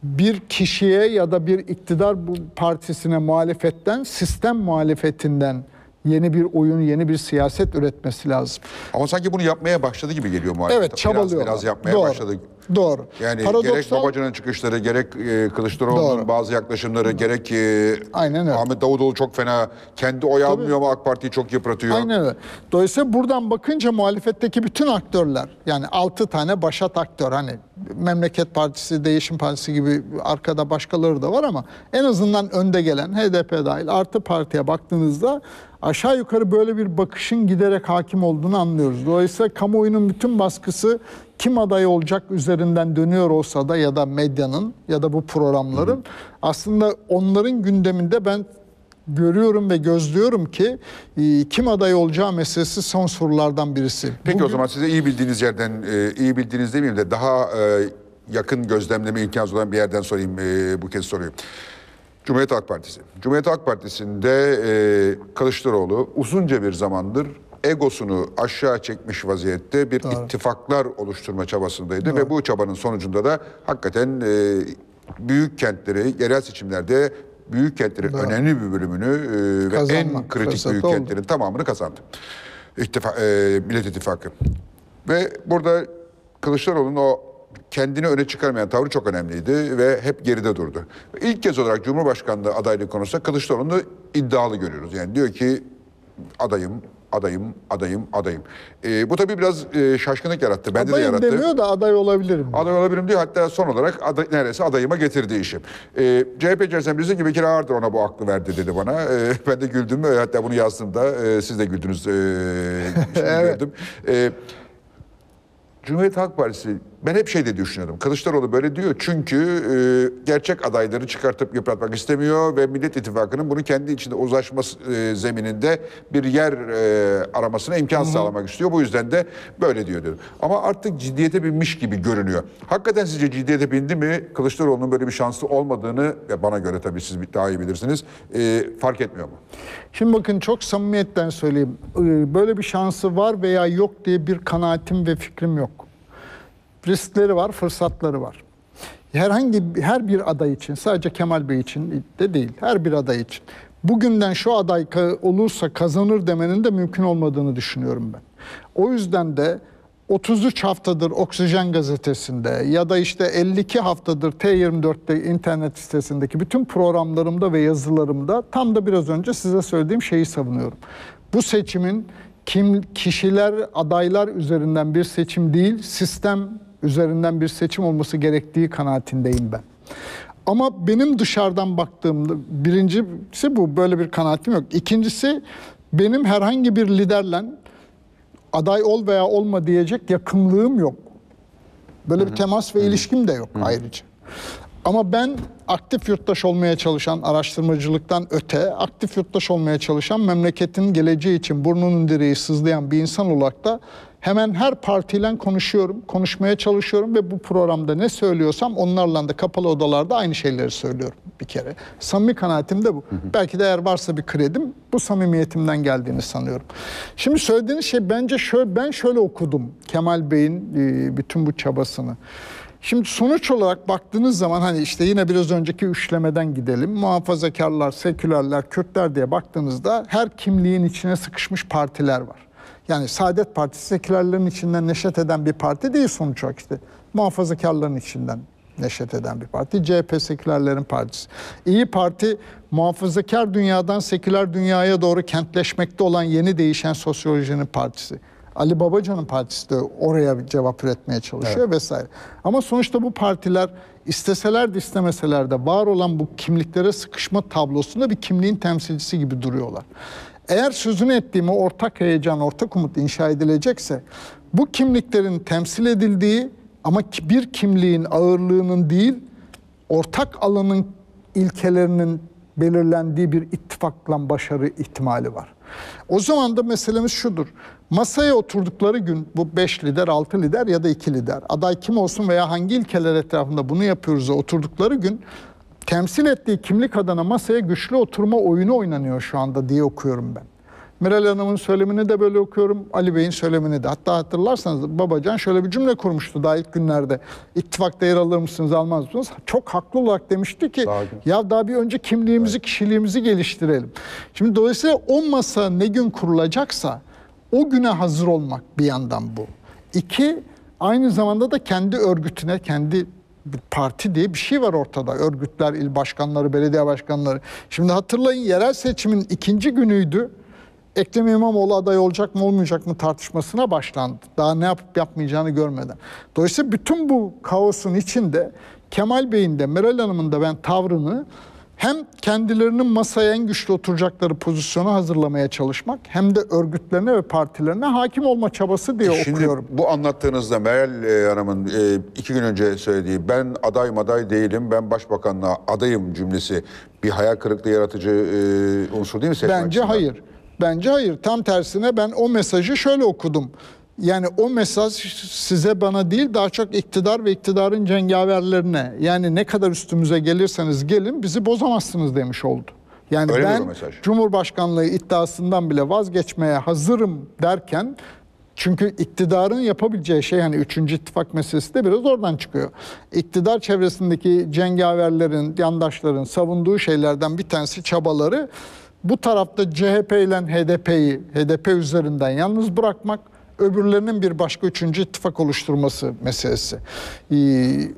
bir kişiye ya da bir iktidar partisine muhalefetten, sistem muhalefetinden yeni bir oyun, yeni bir siyaset üretmesi lazım. Ama sanki bunu yapmaya başladı gibi geliyor muhalefet. Evet, çabalıyorlar. Biraz, biraz yapmaya Doğru. başladı. Doğru. Yani Paradoksal- gerek Babacan'ın çıkışları, gerek e, Kılıçdaroğlu'nun Doğru. bazı yaklaşımları, gerek e, Aynen öyle. Ahmet Davutoğlu çok fena. Kendi oy almıyor ama AK Parti'yi çok yıpratıyor. Aynen öyle. Dolayısıyla buradan bakınca muhalefetteki bütün aktörler yani 6 tane başat aktör hani Memleket Partisi, Değişim Partisi gibi arkada başkaları da var ama en azından önde gelen HDP dahil artı partiye baktığınızda aşağı yukarı böyle bir bakışın giderek hakim olduğunu anlıyoruz. Dolayısıyla kamuoyunun bütün baskısı kim aday olacak üzerinden dönüyor olsa da ya da medyanın ya da bu programların aslında onların gündeminde ben görüyorum ve gözlüyorum ki e, kim aday olacağı meselesi son sorulardan birisi. Peki o Bugün- zaman size iyi bildiğiniz yerden, e, iyi bildiğiniz demeyeyim de daha e, yakın gözlemleme imkanı olan bir yerden sorayım e, bu kez soruyu. Cumhuriyet Halk Partisi. Cumhuriyet Halk Partisi'nde e, Kılıçdaroğlu uzunca bir zamandır egosunu aşağı çekmiş vaziyette bir ittifaklar oluşturma çabasındaydı ve bu çabanın sonucunda da hakikaten e, büyük kentleri yerel seçimlerde büyük kentlerin önemli bir bölümünü e, ve en kritik büyük oldu. kentlerin tamamını kazandı. İttifa, e, Millet İttifakı. Ve burada Kılıçdaroğlu'nun o kendini öne çıkarmayan tavrı çok önemliydi ve hep geride durdu. İlk kez olarak Cumhurbaşkanlığı adaylığı konusunda Kılıçdaroğlu'nu iddialı görüyoruz. Yani diyor ki adayım, adayım, adayım, adayım. Ee, bu tabii biraz e, şaşkınlık yarattı. Bende de Adayım yarattı. demiyor da aday olabilirim. Aday olabilirim diyor. Hatta son olarak aday, neredeyse adayıma getirdi işim. Ee, CHP içerisinde birisi gibi Bekir Ağırdır ona bu aklı verdi dedi bana. Ee, ben de güldüm. Ee, Hatta bunu yazdım da. Ee, siz de güldünüz. Şimdi Evet. gördüm. Ee, Cumhuriyet Halk Partisi ben hep şey de düşünüyordum. Kılıçdaroğlu böyle diyor çünkü e, gerçek adayları çıkartıp yıpratmak istemiyor ve Millet İttifakı'nın bunu kendi içinde uzlaşma e, zemininde bir yer e, aramasına imkan sağlamak istiyor. Bu yüzden de böyle diyor diyor. Ama artık ciddiyete binmiş gibi görünüyor. Hakikaten sizce ciddiyete bindi mi? Kılıçdaroğlu'nun böyle bir şansı olmadığını ve bana göre tabii siz daha iyi bilirsiniz. e, fark etmiyor mu? Şimdi bakın çok samimiyetten söyleyeyim. Ee, Böyle bir şansı var veya yok diye bir kanaatim ve fikrim yok. Riskleri var, fırsatları var. Herhangi her bir aday için, sadece Kemal Bey için de değil, her bir aday için. Bugünden şu aday olursa kazanır demenin de mümkün olmadığını düşünüyorum ben. O yüzden de 33 haftadır Oksijen gazetesinde ya da işte 52 haftadır T24'te internet sitesindeki bütün programlarımda ve yazılarımda tam da biraz önce size söylediğim şeyi savunuyorum. Bu seçimin kim kişiler, adaylar üzerinden bir seçim değil, sistem üzerinden bir seçim olması gerektiği kanaatindeyim ben. Ama benim dışarıdan baktığımda birincisi bu böyle bir kanaatim yok. İkincisi benim herhangi bir liderle aday ol veya olma diyecek yakınlığım yok. Böyle bir temas ve ilişkim de yok ayrıca. Ama ben aktif yurttaş olmaya çalışan, araştırmacılıktan öte aktif yurttaş olmaya çalışan, memleketin geleceği için burnunun direği sızlayan bir insan olarak da hemen her partiyle konuşuyorum, konuşmaya çalışıyorum ve bu programda ne söylüyorsam onlarla da kapalı odalarda aynı şeyleri söylüyorum bir kere. Samimi kanaatim de bu. Belki de eğer varsa bir kredim bu samimiyetimden geldiğini sanıyorum. Şimdi söylediğiniz şey bence şöyle ben şöyle okudum Kemal Bey'in e, bütün bu çabasını. Şimdi sonuç olarak baktığınız zaman hani işte yine biraz önceki üçlemeden gidelim. Muhafazakarlar, sekülerler, Kürtler diye baktığınızda her kimliğin içine sıkışmış partiler var. Yani Saadet Partisi sekülerlerin içinden neşet eden bir parti değil sonuç olarak işte. Muhafazakarların içinden neşet eden bir parti. CHP sekülerlerin partisi. İyi Parti muhafazakar dünyadan seküler dünyaya doğru kentleşmekte olan yeni değişen sosyolojinin partisi. Ali Babacan'ın partisi de oraya bir cevap üretmeye çalışıyor vesaire. Ama sonuçta bu partiler isteseler de istemeseler de var olan bu kimliklere sıkışma tablosunda bir kimliğin temsilcisi gibi duruyorlar. Eğer sözünü ettiğim o ortak heyecan, ortak umut inşa edilecekse bu kimliklerin temsil edildiği ama bir kimliğin ağırlığının değil, ortak alanın ilkelerinin belirlendiği bir ittifakla başarı ihtimali var. O zaman da meselemiz şudur. Masaya oturdukları gün bu 5 lider, 6 lider ya da 2 lider aday kim olsun veya hangi ilkeler etrafında bunu yapıyoruz oturdukları gün temsil ettiği kimlik adına masaya güçlü oturma oyunu oynanıyor şu anda diye okuyorum ben. Meral Hanım'ın söylemini de böyle okuyorum, Ali Bey'in söylemini de. Hatta hatırlarsanız Babacan şöyle bir cümle kurmuştu daha ilk günlerde. İttifakta yer alır mısınız, almaz mısınız? Çok haklı olarak demişti ki Daha- ya daha bir önce kimliğimizi, kişiliğimizi geliştirelim. Şimdi dolayısıyla o masa ne gün kurulacaksa o güne hazır olmak bir yandan bu. İki, aynı zamanda da kendi örgütüne, kendi bir parti diye bir şey var ortada. Örgütler, il başkanları, belediye başkanları. Şimdi hatırlayın yerel seçimin ikinci günüydü. Ekrem İmamoğlu aday olacak mı olmayacak mı tartışmasına başlandı. Daha ne yapıp yapmayacağını görmeden. Dolayısıyla bütün bu kaosun içinde Kemal Bey'in de Meral Hanım'ın da ben tavrını hem kendilerinin masaya en güçlü oturacakları pozisyonu hazırlamaya çalışmak hem de örgütlerine ve partilerine hakim olma çabası diye Şimdi okuyorum. bu anlattığınızda Meral e, Hanım'ın e, iki gün önce söylediği ben aday aday değilim ben başbakanlığa adayım cümlesi bir hayal kırıklığı yaratıcı e, unsur değil mi? Bence açısından? hayır. Bence hayır. Tam tersine ben o mesajı şöyle okudum. Yani o mesaj size bana değil daha çok iktidar ve iktidarın cengaverlerine yani ne kadar üstümüze gelirseniz gelin bizi bozamazsınız demiş oldu. Yani Öyle ben? Cumhurbaşkanlığı iddiasından bile vazgeçmeye hazırım derken çünkü iktidarın yapabileceği şey hani üçüncü ittifak meselesi de biraz oradan çıkıyor. İktidar çevresindeki cengaverlerin, yandaşların savunduğu şeylerden bir tanesi çabaları bu tarafta CHP ile HDP'yi HDP üzerinden yalnız bırakmak, öbürlerinin bir başka üçüncü ittifak oluşturması meselesi. Ee,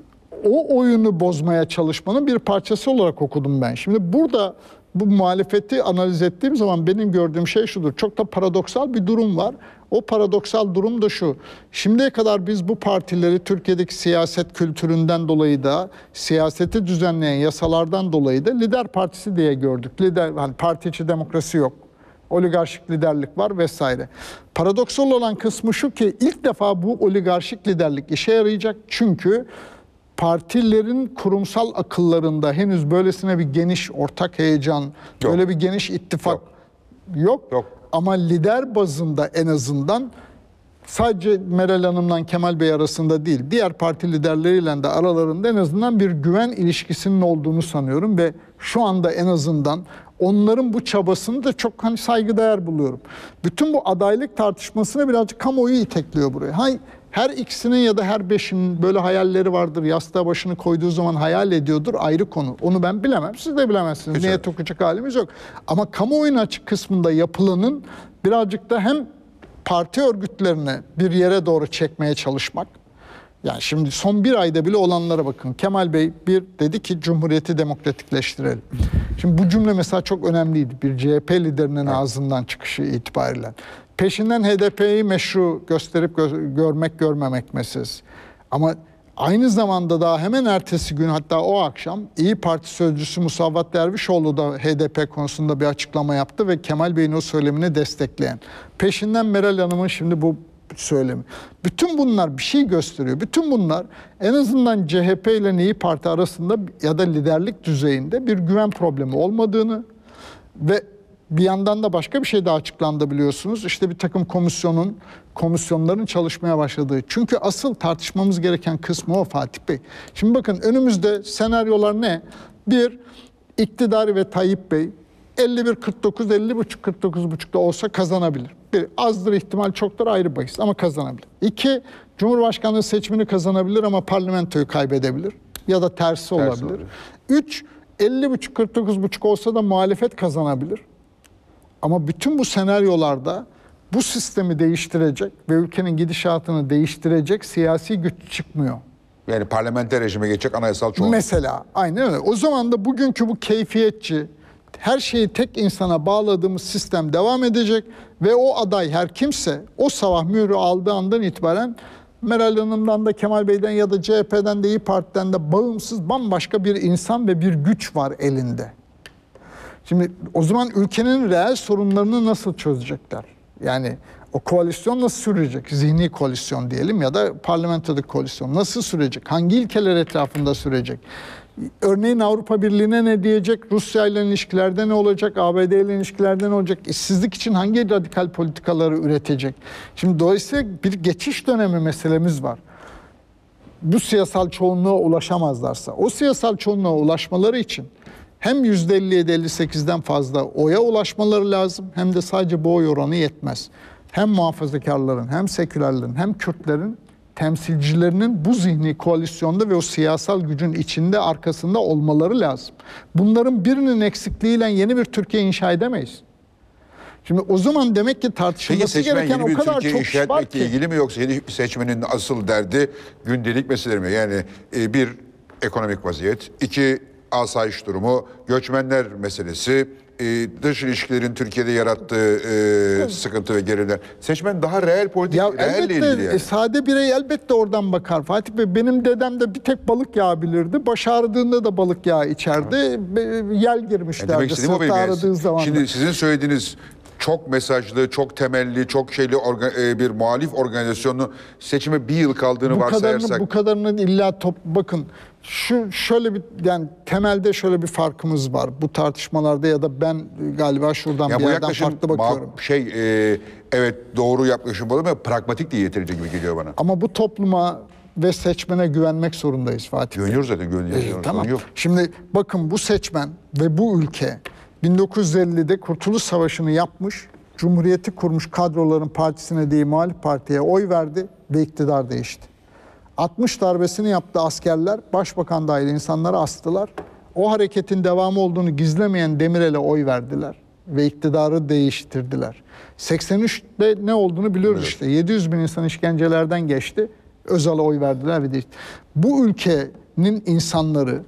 o oyunu bozmaya çalışmanın bir parçası olarak okudum ben. Şimdi burada bu muhalefeti analiz ettiğim zaman benim gördüğüm şey şudur. Çok da paradoksal bir durum var. O paradoksal durum da şu. Şimdiye kadar biz bu partileri Türkiye'deki siyaset kültüründen dolayı da siyaseti düzenleyen yasalardan dolayı da lider partisi diye gördük. Lider hani parti demokrasi yok. Oligarşik liderlik var vesaire. Paradoksal olan kısmı şu ki ilk defa bu oligarşik liderlik işe yarayacak. Çünkü partilerin kurumsal akıllarında henüz böylesine bir geniş ortak heyecan, böyle bir geniş ittifak Yok. yok. Yok. Ama lider bazında en azından sadece Meral Hanım'la Kemal Bey arasında değil, diğer parti liderleriyle de aralarında en azından bir güven ilişkisinin olduğunu sanıyorum ve şu anda en azından onların bu çabasını da çok hani saygıdeğer buluyorum. Bütün bu adaylık tartışmasını birazcık kamuoyu itekliyor buraya. Hay her ikisinin ya da her beşinin böyle hayalleri vardır. Yastığa başını koyduğu zaman hayal ediyordur ayrı konu. Onu ben bilemem. Siz de bilemezsiniz. Hiç Niyet okuyacak halimiz yok. Ama kamuoyunun açık kısmında yapılanın birazcık da hem parti örgütlerini bir yere doğru çekmeye çalışmak. Yani şimdi son bir ayda bile olanlara bakın. Kemal Bey bir dedi ki Cumhuriyeti demokratikleştirelim. Şimdi bu cümle mesela çok önemliydi. Bir CHP liderinin ağzından çıkışı itibariyle. Peşinden HDP'yi meşru gösterip gö- görmek görmemek meselesi. Ama aynı zamanda daha hemen ertesi gün hatta o akşam İyi Parti sözcüsü Musavvat Dervişoğlu da HDP konusunda bir açıklama yaptı ve Kemal Bey'in o söylemini destekleyen. Peşinden Meral Hanım'ın şimdi bu söylemi. Bütün bunlar bir şey gösteriyor. Bütün bunlar en azından CHP ile İyi Parti arasında ya da liderlik düzeyinde bir güven problemi olmadığını ve bir yandan da başka bir şey daha açıklandı biliyorsunuz. İşte bir takım komisyonun, komisyonların çalışmaya başladığı. Çünkü asıl tartışmamız gereken kısmı o Fatih Bey. Şimdi bakın önümüzde senaryolar ne? Bir, iktidar ve Tayyip Bey 51 49 50 buçuk 49 buçukta olsa kazanabilir. Bir azdır ihtimal çoktur ayrı bahis ama kazanabilir. İki Cumhurbaşkanlığı seçimini kazanabilir ama parlamentoyu kaybedebilir ya da tersi, olabilir. olabilir. Üç 50 buçuk 49 buçuk olsa da muhalefet kazanabilir. Ama bütün bu senaryolarda bu sistemi değiştirecek ve ülkenin gidişatını değiştirecek siyasi güç çıkmıyor. Yani parlamenter rejime geçecek anayasal çoğunluk. Mesela aynen öyle. O zaman da bugünkü bu keyfiyetçi her şeyi tek insana bağladığımız sistem devam edecek ve o aday her kimse o sabah mührü aldığı andan itibaren Meral Hanım'dan da Kemal Bey'den ya da CHP'den de İyi Parti'den de bağımsız bambaşka bir insan ve bir güç var elinde. Şimdi o zaman ülkenin reel sorunlarını nasıl çözecekler? Yani o koalisyon nasıl sürecek? Zihni koalisyon diyelim ya da parlamentodaki koalisyon nasıl sürecek? Hangi ilkeler etrafında sürecek? Örneğin Avrupa Birliği'ne ne diyecek? Rusya ile ilişkilerde ne olacak? ABD ile ilişkilerde ne olacak? İşsizlik için hangi radikal politikaları üretecek? Şimdi dolayısıyla bir geçiş dönemi meselemiz var bu siyasal çoğunluğa ulaşamazlarsa, o siyasal çoğunluğa ulaşmaları için hem %57-58'den fazla oya ulaşmaları lazım hem de sadece bu oy oranı yetmez. Hem muhafazakarların hem sekülerlerin hem Kürtlerin temsilcilerinin bu zihni koalisyonda ve o siyasal gücün içinde arkasında olmaları lazım. Bunların birinin eksikliğiyle yeni bir Türkiye inşa edemeyiz. Şimdi o zaman demek ki Peki tartışılması seçmen gereken yeni o kadar Türkiye çok inşa iş var ki. ilgili mi yoksa yeni seçmenin asıl derdi gündelik meseleler mi? Yani e, bir ekonomik vaziyet, iki asayiş durumu, göçmenler meselesi, e, dış ilişkilerin Türkiye'de yarattığı e, sıkıntı ve gerilimler. Seçmen daha reel politik, Ya reelle elbette ilgili yani. e, sade birey elbette oradan bakar. Fatih Bey benim dedem de bir tek balık yağı bilirdi. Baş ağrıdığında da balık yağı içerdi. Be- Yel Yani girmişlerdi demek istediğim o sırtı benim yani. ağrıdığı zaman. Şimdi sizin söylediğiniz çok mesajlı, çok temelli, çok şeyli orga- e, bir muhalif organizasyonu seçime bir yıl kaldığını bu kadarını varsayarsak. bu kadarını illa top bakın şu şöyle bir yani temelde şöyle bir farkımız var bu tartışmalarda ya da ben galiba şuradan Ya bir yerden farklı bakıyorum. şey e, evet doğru yaklaşım olur ama pragmatik değil yeterince gibi geliyor bana. Ama bu topluma ve seçmene güvenmek zorundayız Fatih. Güveniyoruz zaten güveniyoruz. Sorun tamam. yok. Şimdi bakın bu seçmen ve bu ülke 1950'de Kurtuluş Savaşı'nı yapmış, Cumhuriyeti kurmuş kadroların partisine değil muhalif partiye oy verdi ve iktidar değişti. 60 darbesini yaptı askerler, başbakan dahil insanları astılar. O hareketin devamı olduğunu gizlemeyen Demirel'e oy verdiler. ve iktidarı değiştirdiler. 83'te ne olduğunu biliyoruz işte. 700 bin insan işkencelerden geçti. Özal'a oy verdiler ve değişti. Bu ülkenin insanları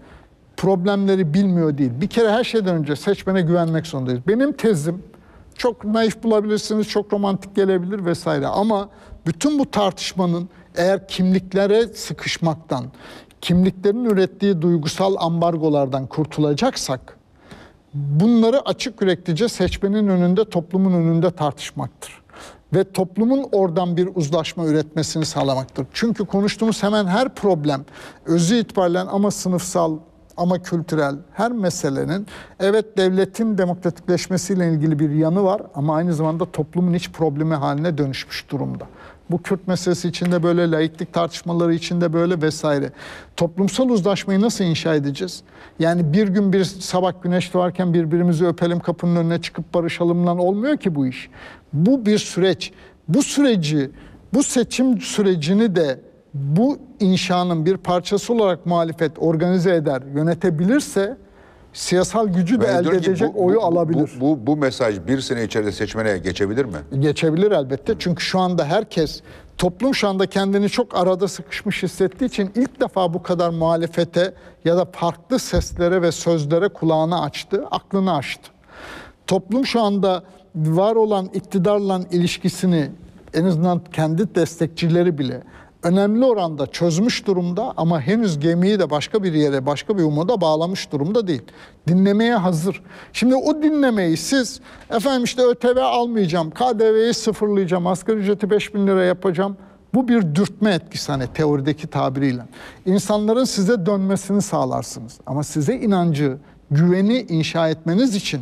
problemleri bilmiyor değil. Bir kere her şeyden önce seçmene güvenmek zorundayız. Benim tezim çok naif bulabilirsiniz, çok romantik gelebilir vesaire ama bütün bu tartışmanın eğer kimliklere sıkışmaktan, kimliklerin ürettiği duygusal ambargolardan kurtulacaksak bunları açık yüreklice seçmenin önünde, toplumun önünde tartışmaktır. Ve toplumun oradan bir uzlaşma üretmesini sağlamaktır. Çünkü konuştuğumuz hemen her problem özü itibariyle ama sınıfsal ama kültürel her meselenin evet devletin demokratikleşmesiyle ilgili bir yanı var ama aynı zamanda toplumun iç problemi haline dönüşmüş durumda. Bu Kürt meselesi içinde böyle, laiklik tartışmaları içinde böyle vesaire. Toplumsal uzlaşmayı nasıl inşa edeceğiz? Yani bir gün bir sabah güneş doğarken birbirimizi öpelim kapının önüne çıkıp barışalımla olmuyor ki bu iş. Bu bir süreç. Bu süreci, bu seçim sürecini de bu inşanın bir parçası olarak muhalefet organize eder, yönetebilirse siyasal gücü de Ben elde edecek bu- oyu bu- alabilir. Bu, bu, bu mesaj bir sene içerisinde seçmene geçebilir mi? Geçebilir elbette. Çünkü şu anda herkes toplum şu anda kendini çok arada sıkışmış hissettiği için ilk defa bu kadar muhalefete ya da farklı seslere ve sözlere kulağını açtı, aklını açtı. Toplum şu anda var olan iktidarla ilişkisini en azından kendi destekçileri bile önemli oranda çözmüş durumda ama henüz gemiyi de başka bir yere, başka bir umuda bağlamış durumda değil. Dinlemeye hazır. Şimdi o dinlemeyi siz efendim işte ÖTV almayacağım, KDV'yi sıfırlayacağım, asgari ücreti 5 bin lira yapacağım. Bu bir dürtme etkisi hani teorideki tabiriyle. İnsanların size dönmesini sağlarsınız. Ama size inancı, güveni inşa etmeniz için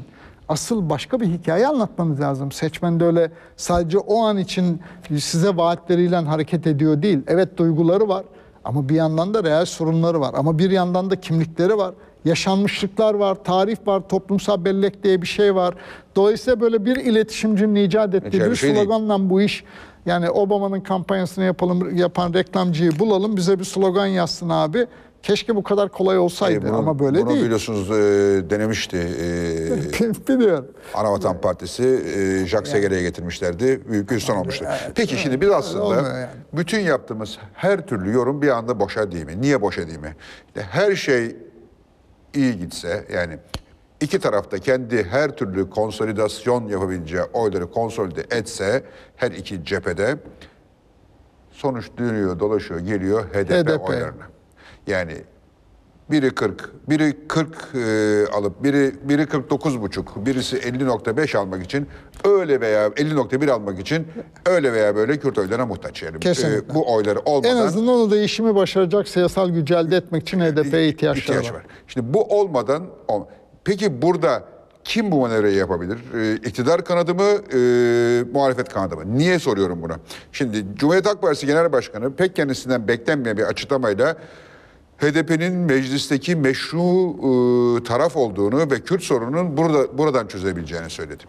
asıl başka bir hikaye anlatmanız lazım. Seçmen de öyle sadece o an için size vaatleriyle hareket ediyor değil. Evet duyguları var ama bir yandan da reel sorunları var. Ama bir yandan da kimlikleri var. Yaşanmışlıklar var, tarih var, toplumsal bellek diye bir şey var. Dolayısıyla böyle bir iletişimcinin icat ettiği bir şey değil. sloganla bu iş yani Obama'nın kampanyasını yapalım yapan reklamcıyı bulalım bize bir slogan yazsın abi. Keşke bu kadar kolay olsaydı E, bunu- ama böyle bunu değil. biliyorsunuz e, denemişti. E, Biliyorum. Anavatan Partisi e, Jacques Seger'e getirmişlerdi. Büyük bir olmuştu. Peki şimdi biz aslında yani. bütün yaptığımız her türlü yorum bir anda boşa değil mi? Niye boşa değil mi? Her şey iyi gitse yani iki tarafta kendi her türlü konsolidasyon yapabileceği oyları konsolide etse her iki cephede sonuç dönüyor, dolaşıyor, geliyor HDP, HDP. oylarına. Yani biri 40, biri 40 e, alıp biri biri 49 buçuk, birisi 50.5 almak için öyle veya 50.1 almak için öyle veya böyle Kürt oylarına muhtaç yani. Kesinlikle. E, bu oyları olmadan En azından o değişimi başaracak siyasal gücü elde etmek için HDP'ye ihtiyaçları ihtiyaç var. var. Şimdi bu olmadan ol- peki burada kim bu manevrayı yapabilir? Ee, iktidar kanadı mı, e, muhalefet kanadı mı? Niye soruyorum bunu? Şimdi Cumhuriyet Halk Partisi Genel Başkanı pek kendisinden beklenmeyen bir açıklamayla HDP'nin meclisteki meşru e, taraf olduğunu ve Kürt sorununun burada buradan çözebileceğini söyledi.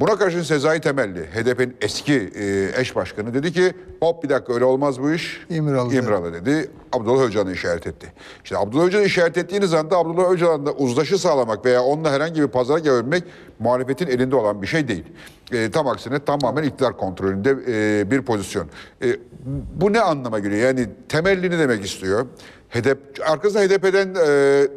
Buna karşın Sezai Temelli, HDP'nin eski e, eş başkanı dedi ki hop bir dakika öyle olmaz bu iş. İmralı dedi. İmralı dedi. Abdullah Öcalan'ı işaret etti. İşte Abdullah Öcalan'ı işaret ettiğiniz anda Abdullah Öcalan'la uzlaşı sağlamak veya onunla herhangi bir pazara gelebilmek muhalefetin elinde olan bir şey değil. E, tam aksine tamamen iktidar kontrolünde e, bir pozisyon. E, bu ne anlama geliyor? Yani temelli ne demek istiyor? HDP, arkasında HDP'den e,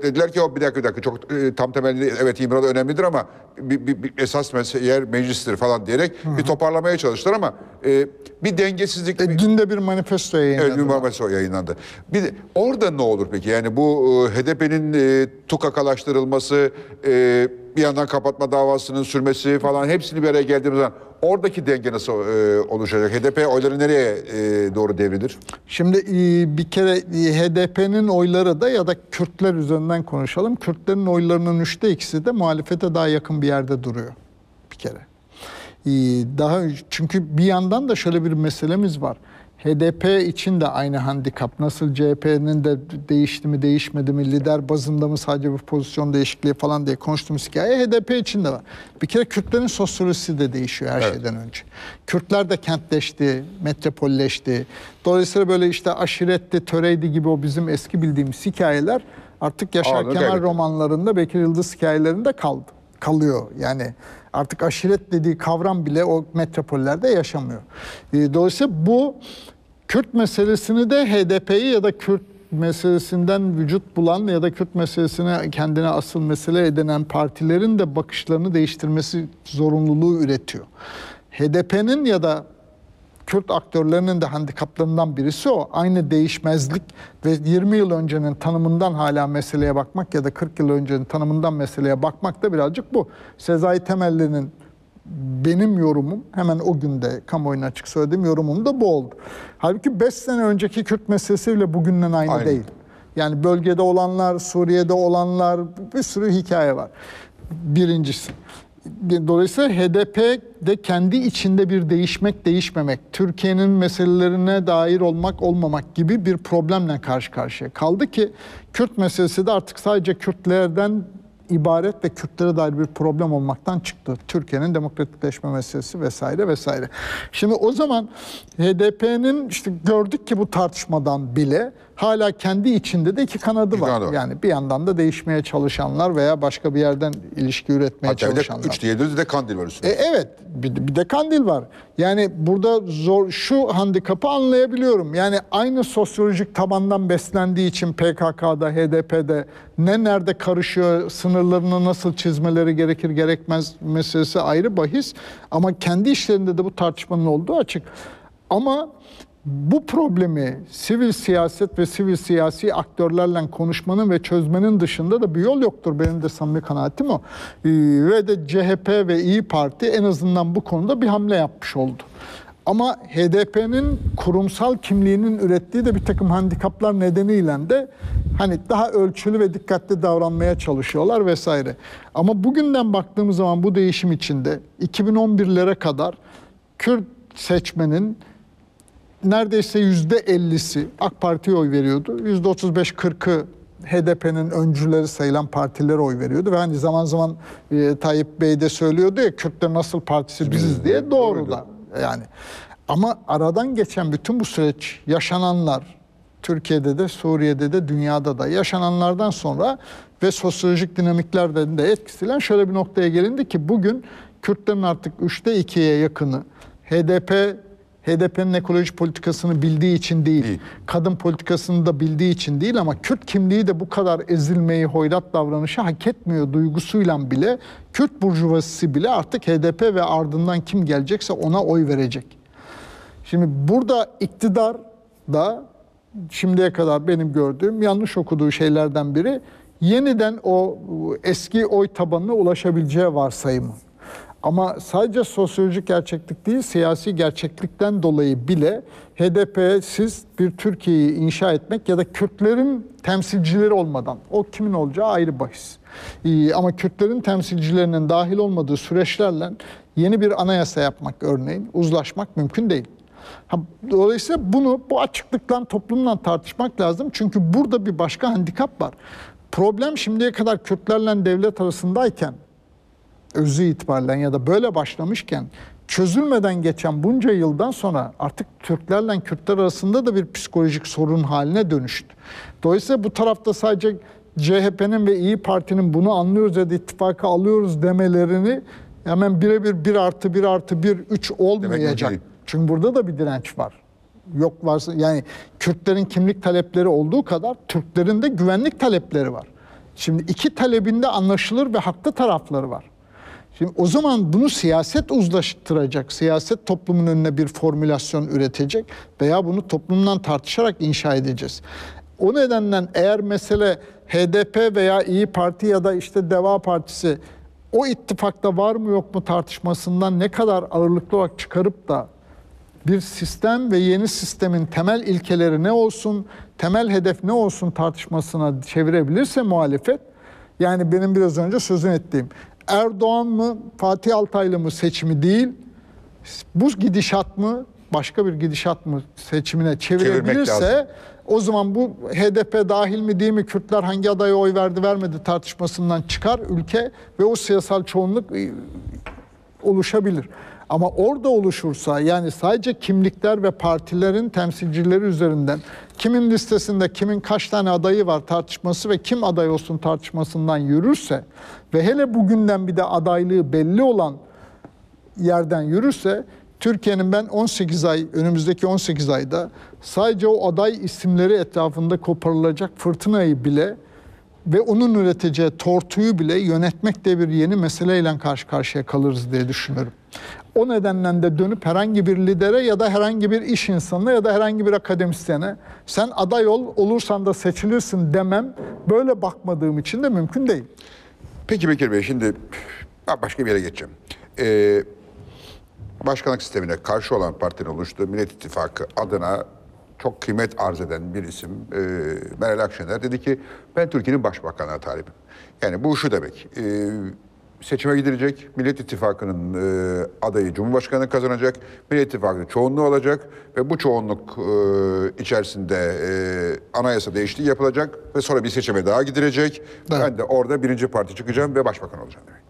dediler ki "Hop, bir dakika bir dakika çok e, tam temelli evet İmralı önemlidir ama bir, bir- bir esas mes- yer meclistir falan diyerek bir toparlamaya çalıştılar ama e, bir dengesizlik E, dün de bir manifesto Evet, yayınladılar. Ünvan Mesut yayınlandı. Bir de orada ne olur peki? Yani bu e, HDP'nin e, tukakalaştırılması, e, bir yandan kapatma davasının sürmesi falan hepsini bir araya geldiğimiz zaman oradaki denge nasıl e, oluşacak? HDP oyları nereye e, doğru devrilir? Şimdi e, bir kere e, HDP'nin oyları da ya da Kürtler üzerinden konuşalım. Kürtlerin oylarının üçte ikisi de muhalefete daha yakın bir yerde duruyor bir kere. E, Daha çünkü bir yandan da şöyle bir meselemiz var. HDP için de aynı handikap. Nasıl CHP'nin de değişti mi değişmedi mi lider bazında mı sadece bir pozisyon değişikliği falan diye konuştuğumuz hikaye HDP için de var. Bir kere Kürtlerin sosyolojisi de değişiyor her şeyden önce. Kürtler de kentleşti, metropolleşti. Dolayısıyla böyle işte aşiretti, töreydi gibi o bizim eski bildiğimiz hikayeler artık Yaşar Ağırlığı Kemal kaybetti. romanlarında, Bekir Yıldız hikayelerinde kaldı. Kalıyor yani. Artık aşiret dediği kavram bile o metropollerde yaşamıyor. E, Dolayısıyla bu Kürt meselesini de HDP'yi ya da Kürt meselesinden vücut bulan ya da Kürt meselesine kendine asıl mesele edinen partilerin de bakışlarını değiştirmesi zorunluluğu üretiyor. HDP'nin ya da Kürt aktörlerinin de handikaplarından birisi o. Aynı değişmezlik ve 20 yıl öncenin tanımından hala meseleye bakmak ya da 40 yıl öncenin tanımından meseleye bakmak da birazcık bu. Sezai Temelli'nin benim yorumum hemen o günde kamuoyuna açık söylediğim yorumum da bu oldu. Halbuki 5 sene önceki Kürt meselesiyle bugünden aynı, Aynı. değil. Yani bölgede olanlar, Suriye'de olanlar bir sürü hikaye var. Birincisi. Dolayısıyla HDP de kendi içinde bir değişmek değişmemek, Türkiye'nin meselelerine dair olmak olmamak gibi bir problemle karşı karşıya kaldı ki Kürt meselesi de artık sadece Kürtlerden ibaret ve Kürtlere dair bir problem olmaktan çıktı. Türkiye'nin demokratikleşme meselesi vesaire vesaire. Şimdi o zaman HDP'nin işte gördük ki bu tartışmadan bile hala kendi içinde de iki kanadı İki var. kanadı var. Yani bir yandan da değişmeye çalışanlar veya başka bir yerden ilişki üretmeye Hatta çalışanlar. 3 diyebiliriz bir de kandil var üstünde. E, evet bir, de- bir de kandil var. Yani burada zor şu handikapı anlayabiliyorum. Yani aynı sosyolojik tabandan beslendiği için PKK'da, HDP'de ne nerede karışıyor, sınırlarını nasıl çizmeleri gerekir gerekmez meselesi ayrı bahis. Ama kendi işlerinde de bu tartışmanın olduğu açık. Ama bu problemi sivil siyaset ve sivil siyasi aktörlerle konuşmanın ve çözmenin dışında da bir yol yoktur. Benim de samimi kanaatim o. Ee, ve de CHP ve İyi Parti en azından bu konuda bir hamle yapmış oldu. Ama HDP'nin kurumsal kimliğinin ürettiği de bir takım handikaplar nedeniyle de hani daha ölçülü ve dikkatli davranmaya çalışıyorlar vesaire. Ama bugünden baktığımız zaman bu değişim içinde 2011'lere kadar Kürt seçmenin neredeyse yüzde 50'si AK Parti'ye oy veriyordu. Yüzde 35-40'ı HDP'nin öncüleri sayılan partilere oy veriyordu. Ve hani zaman zaman e, Tayyip Bey de söylüyordu ya Kürtler nasıl partisi biziz diye doğru da yani. Ama aradan geçen bütün bu süreç yaşananlar Türkiye'de de Suriye'de de dünyada da yaşananlardan sonra ve sosyolojik dinamiklerden de etkisiyle şöyle bir noktaya gelindi ki bugün Kürtlerin artık üçte ikiye yakını HDP HDP'nin ekoloji politikasını bildiği için değil, Değil. kadın politikasını da bildiği için değil ama Kürt kimliği de bu kadar ezilmeyi, hoyrat davranışı hak etmiyor duygusuyla bile Kürt burjuvazisi bile artık HDP ve ardından kim gelecekse ona oy verecek. Şimdi burada iktidar da şimdiye kadar benim gördüğüm yanlış okuduğu şeylerden biri yeniden o eski oy tabanına ulaşabileceği varsayımı. Ama sadece sosyolojik gerçeklik değil, siyasi gerçeklikten dolayı bile HDP'siz bir Türkiye'yi inşa etmek ya da Kürtlerin temsilcileri olmadan, o kimin olacağı ayrı bahis. Ee, Ama Kürtlerin temsilcilerinin dahil olmadığı süreçlerle yeni bir anayasa yapmak örneğin, uzlaşmak mümkün değil. Dolayısıyla bunu bu açıklıktan toplumla tartışmak lazım. Çünkü burada bir başka handikap var. Problem şimdiye kadar Kürtlerle devlet arasındayken özü itibariyle ya da böyle başlamışken çözülmeden geçen bunca yıldan sonra artık Türklerle Kürtler arasında da bir psikolojik sorun haline dönüştü. Dolayısıyla bu tarafta sadece CHP'nin ve İyi Parti'nin bunu anlıyoruz ya da ittifaka alıyoruz demelerini hemen birebir bir artı bir artı bir üç olmayacak. Çünkü burada da bir direnç var. Yok varsa yani Kürtlerin kimlik talepleri olduğu kadar Türklerin de güvenlik talepleri var. Şimdi iki talebinde anlaşılır ve haklı tarafları var. Şimdi o zaman bunu siyaset uzlaştıracak, siyaset toplumun önüne bir formülasyon üretecek veya bunu toplumdan tartışarak inşa edeceğiz. O nedenle eğer mesele HDP veya İyi Parti ya da işte Deva Partisi o ittifakta var mı yok mu tartışmasından ne kadar ağırlıklı olarak çıkarıp da bir sistem ve yeni sistemin temel ilkeleri ne olsun, temel hedef ne olsun tartışmasına çevirebilirse muhalefet, yani benim biraz önce sözün ettiğim Erdoğan mı, Fatih Altaylı mı seçimi değil, bu gidişat mı, başka bir gidişat mı seçimine çevirebilirse o zaman bu HDP dahil mi değil mi, Kürtler hangi adaya oy verdi vermedi tartışmasından çıkar ülke ve o siyasal çoğunluk e, oluşabilir. Ama orada oluşursa yani sadece kimlikler ve partilerin temsilcileri üzerinden kimin listesinde kimin kaç tane adayı var tartışması ve kim aday olsun tartışmasından yürürse ve hele bugünden bir de adaylığı belli olan yerden yürürse Türkiye'nin ben 18 ay önümüzdeki 18 ayda sadece o aday isimleri etrafında koparılacak fırtınayı bile ve onun üreteceği tortuyu bile yönetmekte bir yeni meseleyle karşı karşıya kalırız diye düşünüyorum. O nedenle de dönüp herhangi bir lidere ya da herhangi bir iş insanına ya da herhangi bir akademisyene sen aday ol olursan da seçilirsin demem böyle bakmadığım için de mümkün değil. Peki Bekir Bey şimdi başka bir yere geçeceğim. Ee, başkanlık sistemine karşı olan partinin oluştuğu Millet İttifakı adına çok kıymet arz eden bir isim e, Meral Akşener dedi ki ben Türkiye'nin başbakanına talibim. Yani bu şu demek. e, seçime gidilecek. Millet İttifakı'nın e, adayı Cumhurbaşkanı kazanacak. Millet İttifakı'nın çoğunluğu olacak ve bu çoğunluk e, içerisinde e, anayasa değişikliği yapılacak ve sonra bir seçime daha gidilecek. Ben de orada birinci parti çıkacağım ve başbakan olacağım demek.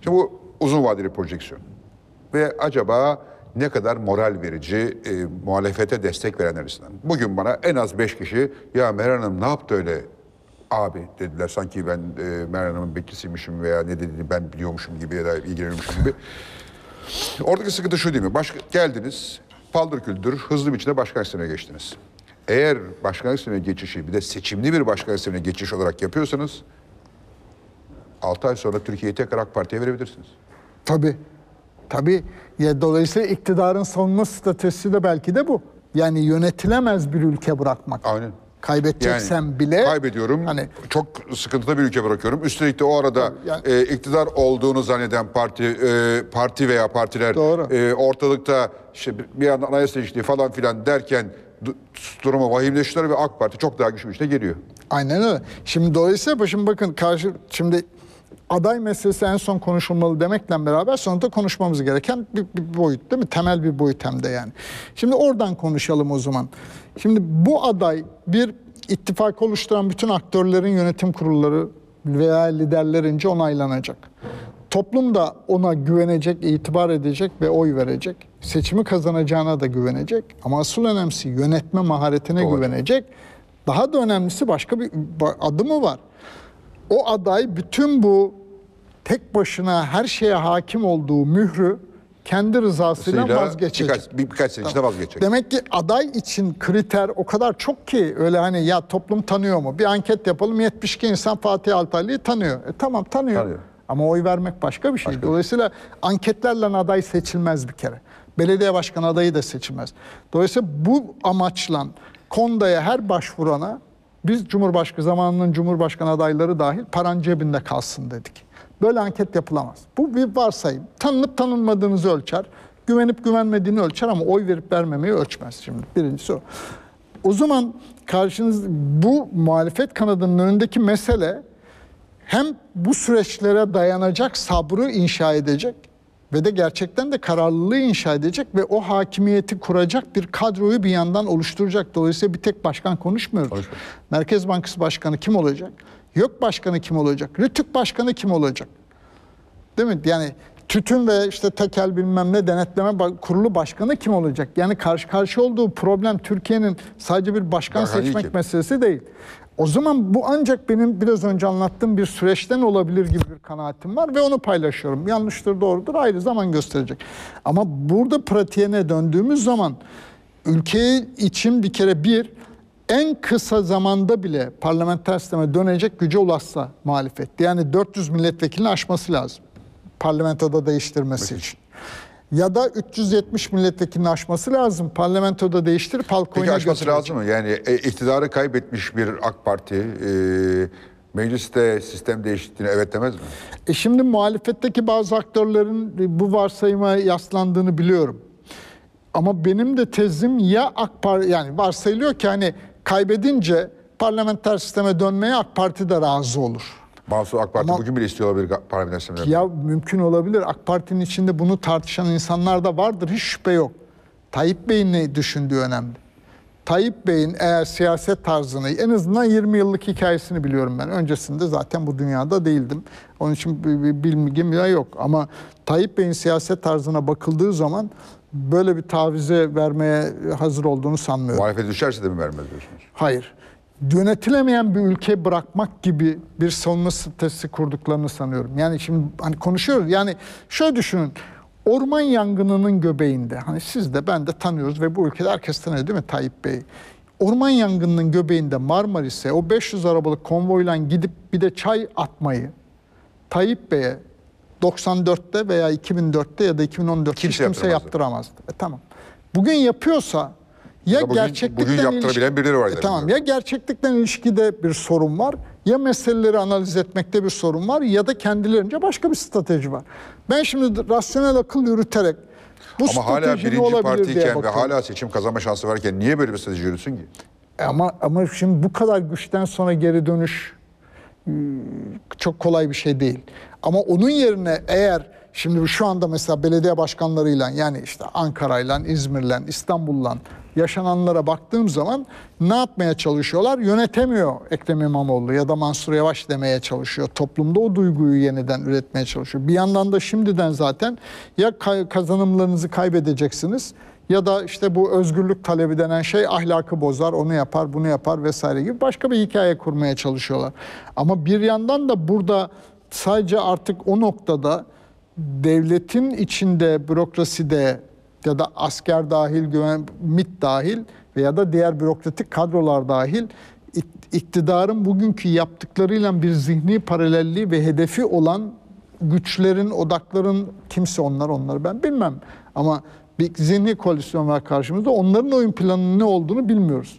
Şimdi bu uzun vadeli projeksiyon. Ve acaba ne kadar moral verici e, muhalefete destek verenler açısından. Bugün bana en az beş kişi ya Meral Hanım ne yaptı öyle abi dediler. Sanki ben e, Meral Hanım'ın bekçisiymişim veya ne dediğini ben biliyormuşum gibi ya da ilgileniyormuşum gibi. Oradaki sıkıntı şu değil mi? Baş, geldiniz, paldır küldür, hızlı bir biçimde başkan sistemine geçtiniz. Eğer başkanlık sistemine geçişi bir de seçimli bir başkanlık sistemine geçiş olarak yapıyorsanız 6 ay sonra Türkiye'yi tekrar AK Parti'ye verebilirsiniz. Tabii. Tabii. Ya, dolayısıyla iktidarın savunma stratejisi de belki de bu. Yani yönetilemez bir ülke bırakmak. Aynen. Kaybedeceksen bile kaybediyorum. Hani çok sıkıntıda bir ülke bırakıyorum. Üstelik de o arada yani- e, iktidar olduğunu zanneden parti e, parti veya partiler Doğru. e, ortalıkta işte bir- yandan anayasa değişikliği falan filan derken du- durumu vahimleştiler ve AK Parti çok daha güçlü işte geliyor. Aynen öyle. Şimdi dolayısıyla şimdi bakın karşı şimdi aday meselesi en son konuşulmalı demekle beraber sonunda konuşmamız gereken bir, bir boyut değil mi? Temel bir boyut hem de yani. Şimdi oradan konuşalım o zaman. Şimdi bu aday bir ittifak oluşturan bütün aktörlerin yönetim kurulları veya liderlerince onaylanacak. Toplum da ona güvenecek, itibar edecek ve oy verecek. Seçimi kazanacağına da güvenecek. Ama asıl önemlisi yönetme maharetine Doğru. güvenecek. Daha da önemlisi başka bir adımı var. O aday bütün bu tek başına her şeye hakim olduğu mührü kendi rızasıyla Sıyla vazgeçecek. Birkaç, bir, birkaç sene içinde vazgeçecek. Demek ki aday için kriter o kadar çok ki öyle hani ya toplum tanıyor mu? Bir anket yapalım 72 insan Fatih Altaylı'yı tanıyor. E tamam tanıyor. Tanıyor. Ama oy vermek başka bir şey. Dolayısıyla anketlerle aday seçilmez bir kere. Belediye başkanı adayı da seçilmez. Dolayısıyla bu amaçla kondaya her başvurana biz Cumhurbaşkanı zamanının Cumhurbaşkanı adayları dahil paran cebinde kalsın dedik. Böyle anket yapılamaz. Bu bir varsayım. Tanınıp tanınmadığınızı ölçer. Güvenip güvenmediğini ölçer ama oy verip vermemeyi ölçmez şimdi. Birincisi o. O zaman karşınız bu muhalefet kanadının önündeki mesele hem bu süreçlere dayanacak sabrı inşa edecek ve de gerçekten de kararlılığı inşa edecek ve o hakimiyeti kuracak bir kadroyu bir yandan oluşturacak. Dolayısıyla bir tek başkan konuşmuyoruz. Konuşmuyoruz. Merkez Bankası Başkanı kim olacak? YÖK Başkanı kim olacak? RTÜK Başkanı kim olacak? Değil mi? Yani tütün ve işte tekel bilmem ne denetleme kurulu başkanı kim olacak? Yani karşı karşı olduğu problem Türkiye'nin sadece bir başkan değil seçmek ki. meselesi değil. O zaman bu ancak benim biraz önce anlattığım bir süreçten olabilir gibi bir kanaatim var ve onu paylaşıyorum. Yanlıştır doğrudur ayrı zaman gösterecek. Ama burada pratiğe ne döndüğümüz zaman ülke için bir kere bir en kısa zamanda bile parlamenter sisteme dönecek güce ulaşsa muhalefet. Yani 400 milletvekilini aşması lazım parlamentoda değiştirmesi için. Ya da 370 milletvekilini aşması lazım. Parlamentoda değiştirip halk Peki oyuna aşması götürecek. lazım mı? Yani e, iktidarı kaybetmiş bir AK Parti e, mecliste sistem değişikliğine evet demez mi? E şimdi muhalefetteki bazı aktörlerin bu varsayıma yaslandığını biliyorum. Ama benim de tezim ya AK Parti yani varsayılıyor ki hani kaybedince parlamenter sisteme dönmeye AK Parti de razı olur. Mansur AK Parti Ama- bugün bile istiyor olabilir parlamenter sistemden. Ya mümkün olabilir. AK Parti'nin içinde bunu tartışan insanlar da vardır. Hiç şüphe yok. Tayyip Bey'in ne düşündüğü önemli. Tayyip Bey'in eğer siyaset tarzını en azından 20 yıllık hikayesini biliyorum ben. Öncesinde zaten bu dünyada değildim. Onun için bilgim ya yok. Ama Tayyip Bey'in siyaset tarzına bakıldığı zaman böyle bir tavize vermeye hazır olduğunu sanmıyorum. Muhalefet düşerse de mi vermez diyorsunuz? Hayır. Yönetilemeyen bir ülke bırakmak gibi bir savunma stratejisi kurduklarını sanıyorum. Yani şimdi hani konuşuyoruz. Yani şöyle düşünün. Orman yangınının göbeğinde hani siz de ben de tanıyoruz ve bu ülkede herkes tanıyor değil mi Tayyip Bey? Orman yangınının göbeğinde Marmaris'e o 500 arabalık konvoyla gidip bir de çay atmayı Tayyip Bey'e 94'te veya 2004'te ya da 2014'te hiç Kimse kimse yaptıramazdı. E, tamam. Bugün yapıyorsa ya, Ya bugün- gerçeklikten bugün yaptırabilen ilişki- birileri var E, tamam ya gerçeklikten ilişkide bir sorun var ya meseleleri analiz etmekte bir sorun var ya da kendilerince başka bir strateji var. Ben şimdi rasyonel akıl yürüterek bu Ama hala birinci partiyken ve hala seçim kazanma şansı varken niye böyle bir strateji yürütsün ki? E Ama ama şimdi bu kadar güçten sonra geri dönüş e, çok kolay bir şey değil. Ama onun yerine eğer şimdi şu anda mesela belediye başkanlarıyla yani işte Ankara'yla, İzmir'le, İstanbul'la yaşananlara baktığım zaman ne yapmaya çalışıyorlar? Yönetemiyor Ekrem İmamoğlu ya da Mansur Yavaş demeye çalışıyor. Toplumda o duyguyu yeniden üretmeye çalışıyor. Bir yandan da şimdiden zaten ya kazanımlarınızı kaybedeceksiniz ya da işte bu özgürlük talebi denen şey ahlakı bozar, onu yapar, bunu yapar vesaire gibi başka bir hikaye kurmaya çalışıyorlar. Ama bir yandan da burada sadece artık o noktada devletin içinde, bürokraside ya da asker dahil, güven, MİT dahil veya da diğer bürokratik kadrolar dahil ik- iktidarın bugünkü yaptıklarıyla bir zihni paralelliği ve hedefi olan güçlerin, odakların kimse onlar onları ben bilmem. Ama bir zihni koalisyon var karşımızda. Onların oyun planının ne olduğunu bilmiyoruz.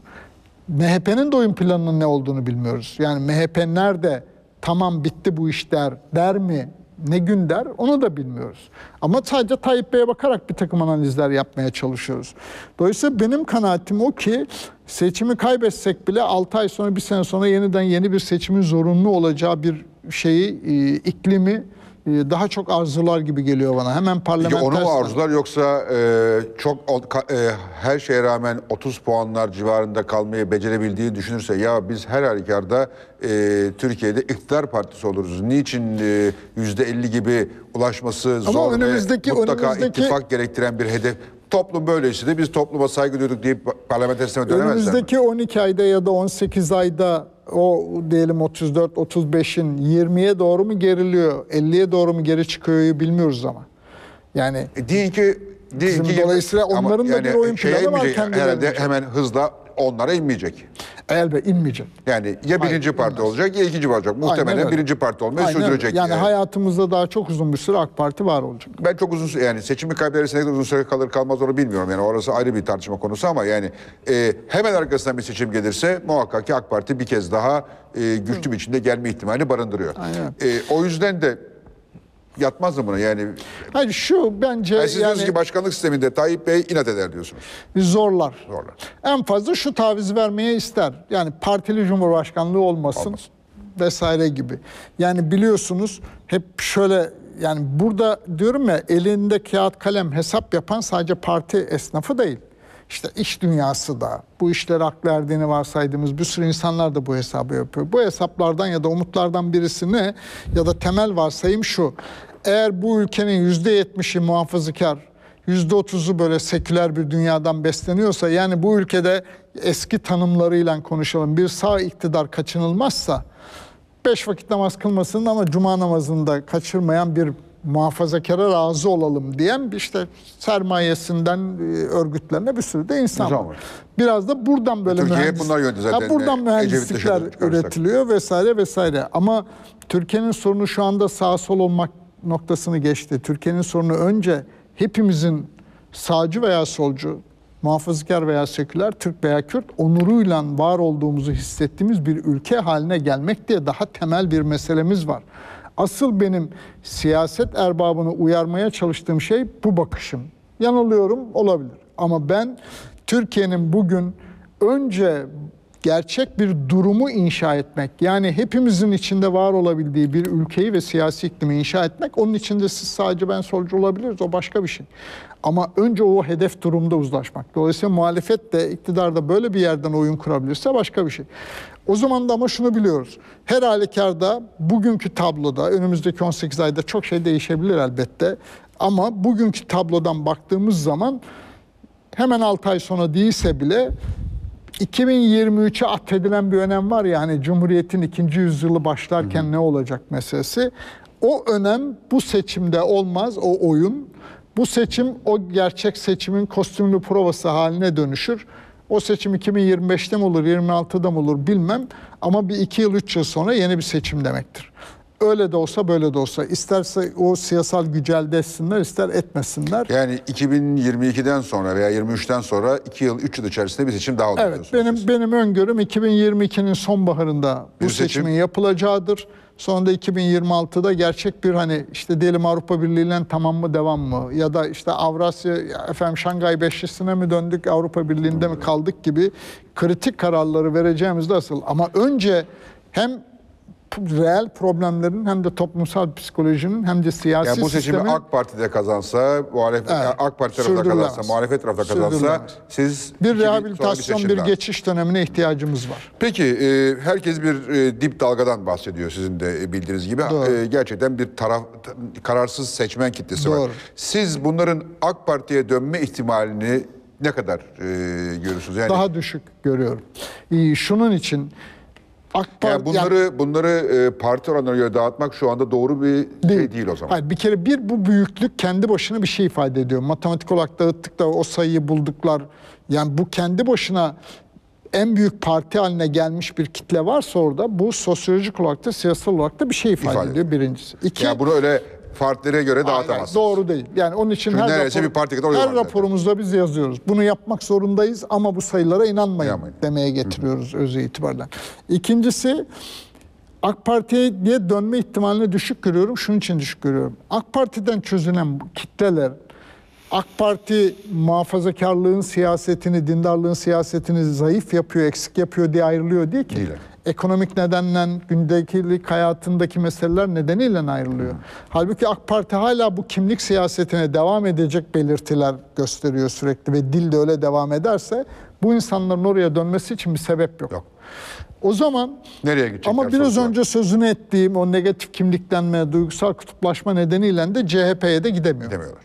MHP'nin de oyun planının ne olduğunu bilmiyoruz. Yani MHP nerede tamam bitti bu iş der, der mi? Ne gün der onu da bilmiyoruz. Ama sadece Tayyip Bey'e bakarak bir takım analizler yapmaya çalışıyoruz. Dolayısıyla benim kanaatim o ki seçimi kaybetsek bile 6 ay sonra bir sene sonra yeniden yeni bir seçimin zorunlu olacağı bir şeyi, e, iklimi daha çok arzular gibi geliyor bana. Hemen parlamenter... onu mu arzular yoksa e, çok e, her şeye rağmen 30 puanlar civarında kalmayı becerebildiğini düşünürse ya biz her halükarda e, Türkiye'de iktidar partisi oluruz. Niçin e, %50 gibi ulaşması zor önümüzdeki- ve mutlaka önümüzdeki- ittifak gerektiren bir hedef. Toplum böyleyse de biz topluma saygı duyduk deyip parlamenter sisteme dönemezler mi? Önümüzdeki 12 ayda ya da 18 ayda o diyelim 34 35'in 20'ye doğru mu geriliyor, 50'ye doğru mu geri çıkıyor bilmiyoruz ama. Yani E, Deyin ki, Şimdi ki dolayısıyla onların da bir oyun şeye planı var kendilerine. Herhalde hemen hızla onlara inmeyecek. elbette inmeyecek. Yani ya birinci Hayır, parti inmez. olacak ya ikinci parti olacak. Muhtemelen Aynen öyle. birinci parti olmayı Aynen öyle. sürdürecek. Yani yani. hayatımızda daha çok uzun bir süre AK Parti var olacak. Ben çok uzun süre yani seçimi kaybederse ne kadar uzun süre kalır kalmaz onu bilmiyorum. Yani orası ayrı bir tartışma konusu ama yani e, hemen arkasından bir seçim gelirse muhakkak ki AK Parti bir kez daha e, güçlü biçimde gelme ihtimali barındırıyor. Aynen. E, o yüzden de yatmaz mı buna yani? Hayır şu bence Yani siz yani diyorsunuz ki başkanlık sisteminde Tayyip Bey inat eder diyorsunuz. zorlar. Zorlar. En fazla şu taviz vermeye ister. Yani partili cumhurbaşkanlığı olmasın, Olmasın. vesaire gibi. Yani biliyorsunuz hep şöyle yani burada diyorum ya elinde kağıt kalem hesap yapan sadece parti esnafı değil. İşte iş dünyası da bu işlere hak verdiğini varsaydığımız bir sürü insanlar da bu hesabı yapıyor. Bu hesaplardan ya da umutlardan birisi ne? Ya da temel varsayım şu. Eğer bu ülkenin yüzde yetmişi muhafazakar, %30'u böyle seküler bir dünyadan besleniyorsa yani bu ülkede eski tanımlarıyla konuşalım bir sağ iktidar kaçınılmazsa beş vakit namaz kılmasın ama cuma namazını da kaçırmayan bir muhafazakara razı olalım diyen işte sermayesinden e, örgütlerine bir sürü de insan var. var. Biraz da buradan böyle Türkiye mühendis- bunlar yönetti zaten. Buradan E, mühendislikler dışarıda çıkarırsak. üretiliyor vesaire vesaire. Ama Türkiye'nin sorunu şu anda sağ sol olmak noktasını geçti. Türkiye'nin sorunu önce hepimizin sağcı veya solcu, muhafazakar veya seküler, Türk veya Kürt onuruyla var olduğumuzu hissettiğimiz bir ülke haline gelmek diye daha temel bir meselemiz var. Asıl benim siyaset erbabını uyarmaya çalıştığım şey bu bakışım. Yanılıyorum olabilir ama ben Türkiye'nin bugün önce gerçek bir durumu inşa etmek yani hepimizin içinde var olabildiği bir ülkeyi ve siyasi iklimi inşa etmek onun içinde siz sadece ben solcu olabiliriz o başka bir şey. Ama önce o hedef durumda uzlaşmak. Dolayısıyla muhalefet de iktidar da böyle bir yerden oyun kurabilirse başka bir şey. O zaman da ama şunu biliyoruz. Her halükarda bugünkü tabloda önümüzdeki 18 ayda çok şey değişebilir elbette. Ama bugünkü tablodan baktığımız zaman hemen 6 ay sonra değilse bile 2023'e atfedilen bir önem var ya hani Cumhuriyet'in ikinci yüzyılı başlarken ne olacak meselesi. O önem bu seçimde olmaz o oyun. Bu seçim o gerçek seçimin kostümlü provası haline dönüşür. O seçim 2025'te mi olur, 26'da mı olur bilmem ama bir iki yıl, üç yıl sonra yeni bir seçim demektir. Öyle de olsa böyle de olsa isterse o siyasal gücü elde etsinler ister etmesinler. Yani 2022'den sonra veya 23'ten sonra 2 yıl 3 yıl içerisinde bir seçim daha olur. Evet benim benim öngörüm 2022'nin sonbaharında bu Bir seçim. seçimin yapılacağıdır. Sonra da 2026'da gerçek bir hani işte diyelim Avrupa Birliği'yle tamam mı devam mı ya da işte Avrasya ya efendim Şangay Beşlisi'ne mi döndük Avrupa Birliği'nde mi kaldık gibi kritik kararları vereceğimizde asıl ama önce hem reel problemlerin hem de toplumsal psikolojinin hem de siyasi Yani bu seçimi sistemin AK Parti'de kazansa, muhalefet, Evet. AK Parti tarafında kazansa, muhalefet tarafında kazansa siz bir 2000 sonra rehabilitasyon, bir daha. geçiş dönemine ihtiyacımız var. Peki e, herkes bir e, dip dalgadan bahsediyor sizin de e, bildiğiniz gibi. Doğru. E, gerçekten bir taraf kararsız seçmen kitlesi var. Doğru. Siz bunların AK Parti'ye dönme ihtimalini ne kadar e, görüyorsunuz? Yani, Daha düşük görüyorum. Ee, Şunun için AK Parti yani bunları bunları e, parti oranlarına göre dağıtmak şu anda doğru bir şey değil o zaman. Hayır, bir kere bir bu büyüklük kendi başına bir şey ifade ediyor. Matematik olarak dağıttık da o sayıyı bulduklar. Yani bu kendi başına en büyük parti haline gelmiş bir kitle varsa orada bu sosyolojik olarak da siyasal olarak da bir şey ifade, İfade ediyor birincisi. İki, Yani bunu öyle partilere göre dağıtamazsınız. Doğru değil. Yani onun için Çünkü her, neredeyse bir parti kadar her raporumuzda biz yazıyoruz. Bunu yapmak zorundayız ama bu sayılara inanmayın İnanmayın. demeye getiriyoruz özü itibariyle. İkincisi AK Parti'ye diye dönme ihtimalini düşük görüyorum. Şunun için düşük görüyorum. AK Parti'den çözülen kitleler AK Parti muhafazakarlığın siyasetini, dindarlığın siyasetini zayıf yapıyor, eksik yapıyor diye ayrılıyor değil ki. Değil. Ekonomik nedenle gündelik hayatındaki meseleler nedeniyle ayrılıyor. Halbuki AK Parti hala bu kimlik siyasetine devam edecek belirtiler gösteriyor sürekli ve dil de öyle devam ederse bu insanların oraya dönmesi için bir sebep yok. Yok. O zaman Nereye gidecekler ama biraz sonuçta? önce sözünü ettiğim o negatif kimliklenme, duygusal kutuplaşma nedeniyle de CHP'ye de gidemiyor. Demiyorlar.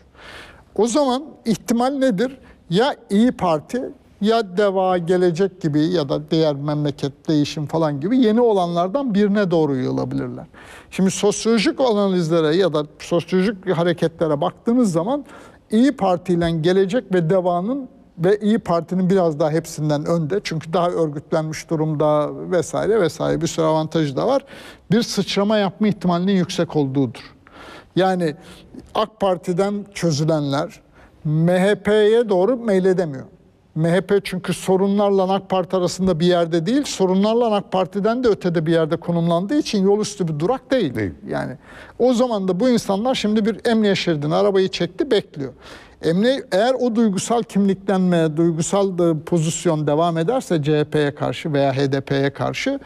O zaman ihtimal nedir? Ya İyi Parti ya Deva Gelecek gibi ya da diğer memleket değişim falan gibi yeni olanlardan birine doğru yığılabilirler. Şimdi sosyolojik analizlere ya da sosyolojik hareketlere baktığınız zaman İyi Parti ile Gelecek ve Deva'nın ve İyi Parti'nin biraz daha hepsinden önde. Çünkü daha örgütlenmiş durumda vesaire vesaire bir sürü avantajı da var. Bir sıçrama yapma ihtimalinin yüksek olduğudur. Yani AK Parti'den çözülenler MHP'ye doğru meyledemiyor. MHP çünkü sorunlarla AK Parti arasında bir yerde değil, sorunlarla AK Parti'den de ötede bir yerde konumlandığı için yol üstü bir durak değil. Değil. Yani o zaman da bu insanlar şimdi bir emniyet şeridine arabayı çekti bekliyor. Emniyet, eğer o duygusal kimliklenme, duygusal da pozisyon devam ederse CHP'ye karşı veya HDP'ye karşı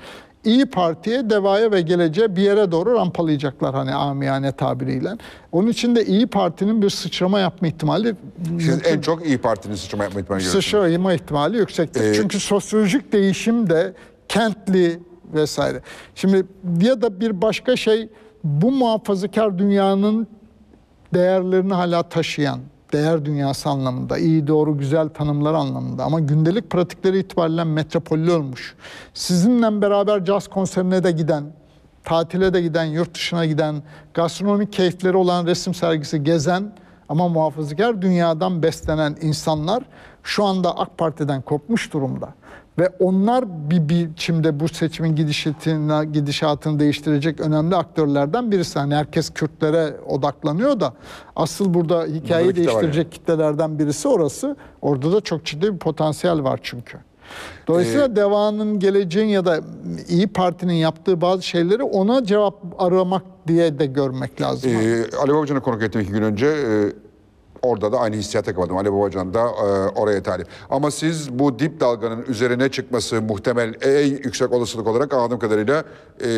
İyi Parti'ye, Deva'ya ve Geleceğe bir yere doğru rampalayacaklar hani amiyane tabiriyle. Onun için de İyi Parti'nin bir sıçrama yapma ihtimali Siz en çok İyi Parti'nin sıçrama yapma ihtimali sıçrama ihtimali yüksektir. Ee, Çünkü sosyolojik değişim de kentli vesaire. Şimdi ya da bir başka şey bu muhafazakar dünyanın değerlerini hala taşıyan, değer dünyası anlamında, iyi doğru güzel tanımlar anlamında ama gündelik pratikleri itibariyle metropollü olmuş. Sizinle beraber caz konserine de giden, tatile de giden, yurt dışına giden, gastronomik keyifleri olan resim sergisi gezen ama muhafazakar dünyadan beslenen insanlar şu anda AK Parti'den kopmuş durumda. Ve onlar bir biçimde bu seçimin gidişatını, gidişatını değiştirecek önemli aktörlerden birisi. Hani herkes Kürtlere odaklanıyor da asıl burada hikayeyi Bunlar bir kitle değiştirecek kitlelerden birisi orası. Orada da çok ciddi bir potansiyel var çünkü. Dolayısıyla Ee, Deva'nın, Geleceğin ya da İyi Parti'nin yaptığı bazı şeyleri ona cevap aramak diye de görmek lazım. Ee, Ali Babacan'a konuk ettim iki gün önce. Ee, orada da aynı hissiyata kapıldım. Ali Babacan da e, oraya talip. Ama siz bu dip dalganın üzerine çıkması muhtemel en yüksek olasılık olarak anladığım kadarıyla e,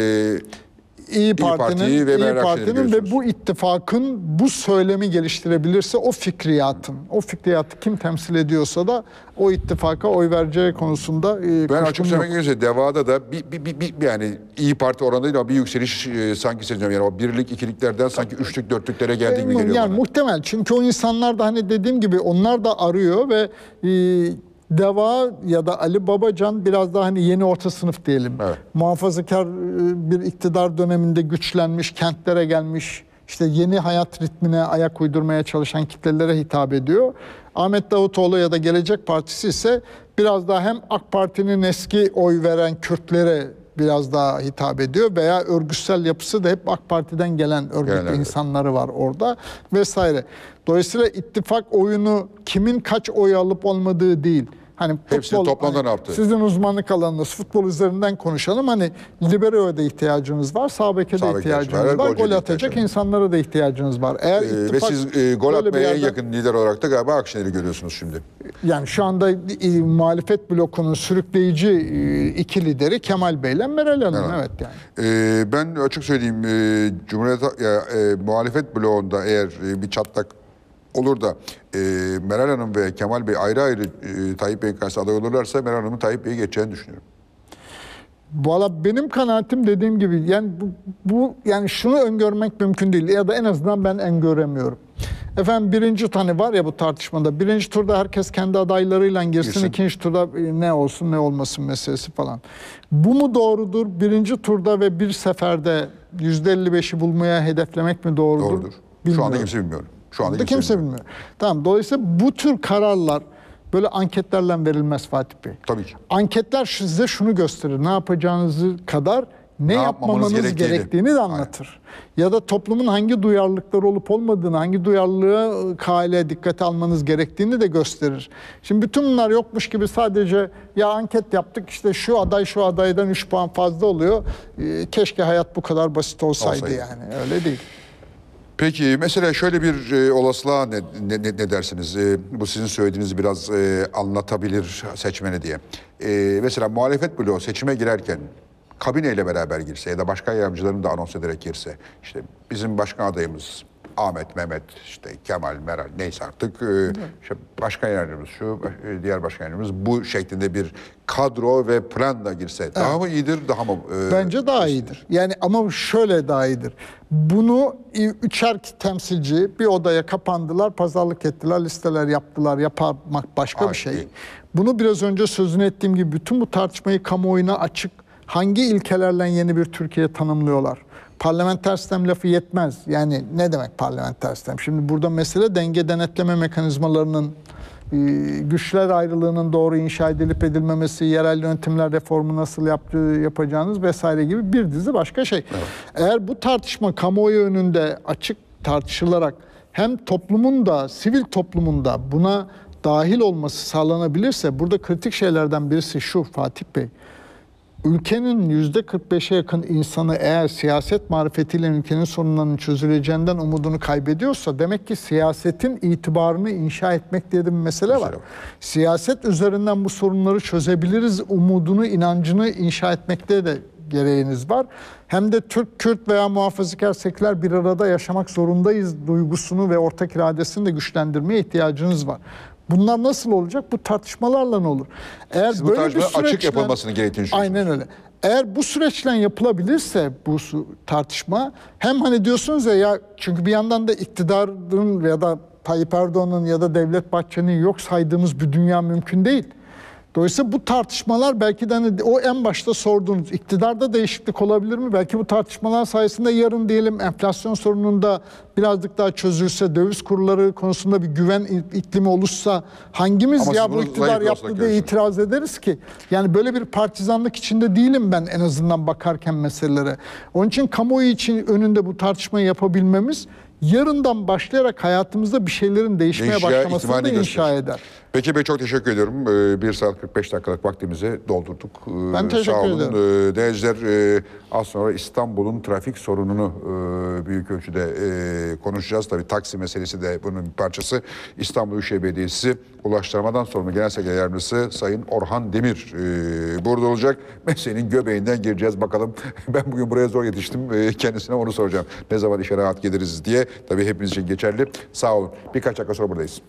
İyi Parti'nin, Parti'yi ve İyi Parti'nin ve bu ittifakın bu söylemi geliştirebilirse o fikriyatın, o fikriyatı kim temsil ediyorsa da o ittifaka oy vereceği konusunda e, Ben açık söylemek gerekirse Deva'da da bir, bir, bir, bir- yani iyi Parti oranı değil ama bir yükseliş e, sanki seziyorum. Yani o birlik, ikiliklerden sanki üçlük, dörtlüklere geldiği gibi geliyor yani bana. muhtemel çünkü o insanlar da hani dediğim gibi onlar da arıyor ve e, Deva ya da Ali Babacan biraz daha hani yeni orta sınıf diyelim. Evet. Muhafazakar e, bir iktidar döneminde güçlenmiş, kentlere gelmiş, işte yeni hayat ritmine ayak uydurmaya çalışan kitlelere hitap ediyor. Ahmet Davutoğlu ya da Gelecek Partisi ise biraz daha hem AK Parti'nin eski oy veren Kürtlere biraz daha hitap ediyor veya örgütsel yapısı da hep AK Parti'den gelen örgütlü evet. insanları var orada vesaire. Dolayısıyla ittifak oyunu kimin kaç oy alıp olmadığı değil. Hani Hepsini toplamda ne yaptı? Sizin uzmanlık alanınız futbol üzerinden konuşalım. Hani libero'ya da ihtiyacınız var, sağ beke de ihtiyacınız var, var, gol atacak insanlara da ihtiyacınız var. Eğer Ee, ve ittifak siz e, gol atmaya en yerden- yakın lider olarak da galiba Akşener'i görüyorsunuz şimdi. yani şu anda e, muhalefet blokunun sürükleyici e, iki lideri Kemal Bey ile Meral Hanım. Evet yani. Ee, ben açık söyleyeyim e, Cumhuriyet ya, e, muhalefet bloğunda eğer e, bir çatlak olur da e, Meral Hanım ve Kemal Bey ayrı ayrı e, Tayyip Bey karşısında aday olurlarsa Meral Hanım'ın Tayyip Bey'i geçeceğini düşünüyorum. Valla benim kanaatim dediğim gibi yani bu, bu yani şunu öngörmek mümkün değil ya da en azından ben öngöremiyorum. Efendim birinci tane var ya bu tartışmada. Birinci turda herkes kendi adaylarıyla girsin, Girsin. ikinci turda e, ne olsun ne olmasın meselesi falan. Bu mu doğrudur? Birinci turda ve bir seferde yüzde 55'i bulmaya hedeflemek mi doğrudur? Doğrudur. Şu Bilmiyorum. anda kimse bilmiyor. Şu anda da kimse bilmiyor. bilmiyor. Tamam dolayısıyla bu tür kararlar böyle anketlerle verilmez Fatih Bey. Tabii ki. Anketler size şunu gösterir. Ne yapacağınızı kadar ne, yapmamanız yapmamanız gerektiğini. gerektiğini, de anlatır. Ya da toplumun hangi duyarlılıkları olup olmadığını, hangi duyarlılığı kale dikkate almanız gerektiğini de gösterir. Şimdi bütün bunlar yokmuş gibi sadece ya anket yaptık işte şu aday şu adaydan 3 puan fazla oluyor. Keşke hayat bu kadar basit olsaydı, Olsaydı. yani. Öyle değil. Peki mesela şöyle bir e, olasılığa ne, ne, ne- dersiniz? E, bu sizin söylediğinizi biraz e, anlatabilir seçmeni diye. E, mesela muhalefet bloğu seçime girerken kabineyle beraber girse ya da başkan yardımcılarını da anons ederek girse işte bizim başkan adayımız Ahmet, Mehmet, işte Kemal, Meral neyse artık e, işte başkan yardımcımız şu, e, diğer başkan yardımcımız bu şeklinde bir kadro ve planla girse daha mı iyidir, daha mı? e, Bence daha iyidir. Yani ama şöyle daha iyidir. Bunu üçer temsilci bir odaya kapandılar, pazarlık ettiler, listeler yaptılar, yapmak başka Hayır, bir şey. değil. Bunu biraz önce sözünü ettiğim gibi bütün bu tartışmayı kamuoyuna açık hangi ilkelerle yeni bir Türkiye tanımlıyorlar? Parlamenter sistem lafı yetmez. Yani ne demek parlamenter sistem? Şimdi burada mesele denge denetleme mekanizmalarının e, güçler ayrılığının doğru inşa edilip edilmemesi, yerel yönetimler reformu nasıl yaptığı, yapacağınız vesaire gibi bir dizi başka şey. Eğer bu tartışma kamuoyu önünde açık tartışılarak hem toplumun da sivil toplumun da buna dahil olması sağlanabilirse burada kritik şeylerden birisi şu Fatih Bey. Ülkenin yüzde 45'e yakın insanı eğer siyaset marifetiyle ülkenin sorunlarının çözüleceğinden umudunu kaybediyorsa demek ki siyasetin itibarını inşa etmek diye de bir mesele var. var. Siyaset üzerinden bu sorunları çözebiliriz umudunu, inancını inşa etmekte de gereğiniz var. Hem de Türk, Kürt veya muhafazakar seküler bir arada yaşamak zorundayız duygusunu ve ortak iradesini de güçlendirmeye ihtiyacınız var. Bunlar nasıl olacak? Bu tartışmalarla ne olur? Eğer Siz bu böyle bir tartışmanın açık süreçle- yapılmasını gerektiğini. Aynen öyle. Eğer bu süreçle yapılabilirse bu tartışma hem hani diyorsunuz ya ya çünkü bir yandan da iktidarın ya da Tayyip Erdoğan'ın ya da Devlet Bahçeli'nin yok saydığımız bir dünya mümkün değil. Dolayısıyla bu tartışmalar belki de hani o en başta sorduğunuz iktidarda değişiklik olabilir mi? Belki bu tartışmalar sayesinde yarın diyelim enflasyon sorununda birazcık daha çözülse, döviz kurları konusunda bir güven iklimi oluşsa hangimiz Ama ya bu iktidar yaptı diye görüyorsunuz. itiraz ederiz ki. Yani böyle bir partizanlık içinde değilim ben en azından bakarken meselelere. Onun için kamuoyu için önünde bu tartışmayı yapabilmemiz yarından başlayarak hayatımızda bir şeylerin değişmeye Değişeceği başlamasını da inşa gösterir. eder. Peki Bey çok teşekkür ediyorum. Ee, 1 saat 45 dakikalık vaktimizi doldurduk. Ee, Ben teşekkür Sağ olun. ederim. Ee, Değerciler e, az sonra İstanbul'un trafik sorununu e, büyük ölçüde e, konuşacağız. Tabii taksi meselesi de bunun bir parçası. İstanbul Büyükşehir Belediyesi Ulaştırmadan Sorumlu Genel Sekreter Yardımcısı Sayın Orhan Demir burada olacak. Meselenin göbeğinden gireceğiz bakalım. Ben bugün buraya zor yetiştim. Kendisine onu soracağım. Ne zaman işe rahat geliriz diye. Tabii hepimiz için geçerli. Sağ olun. Birkaç dakika sonra buradayız.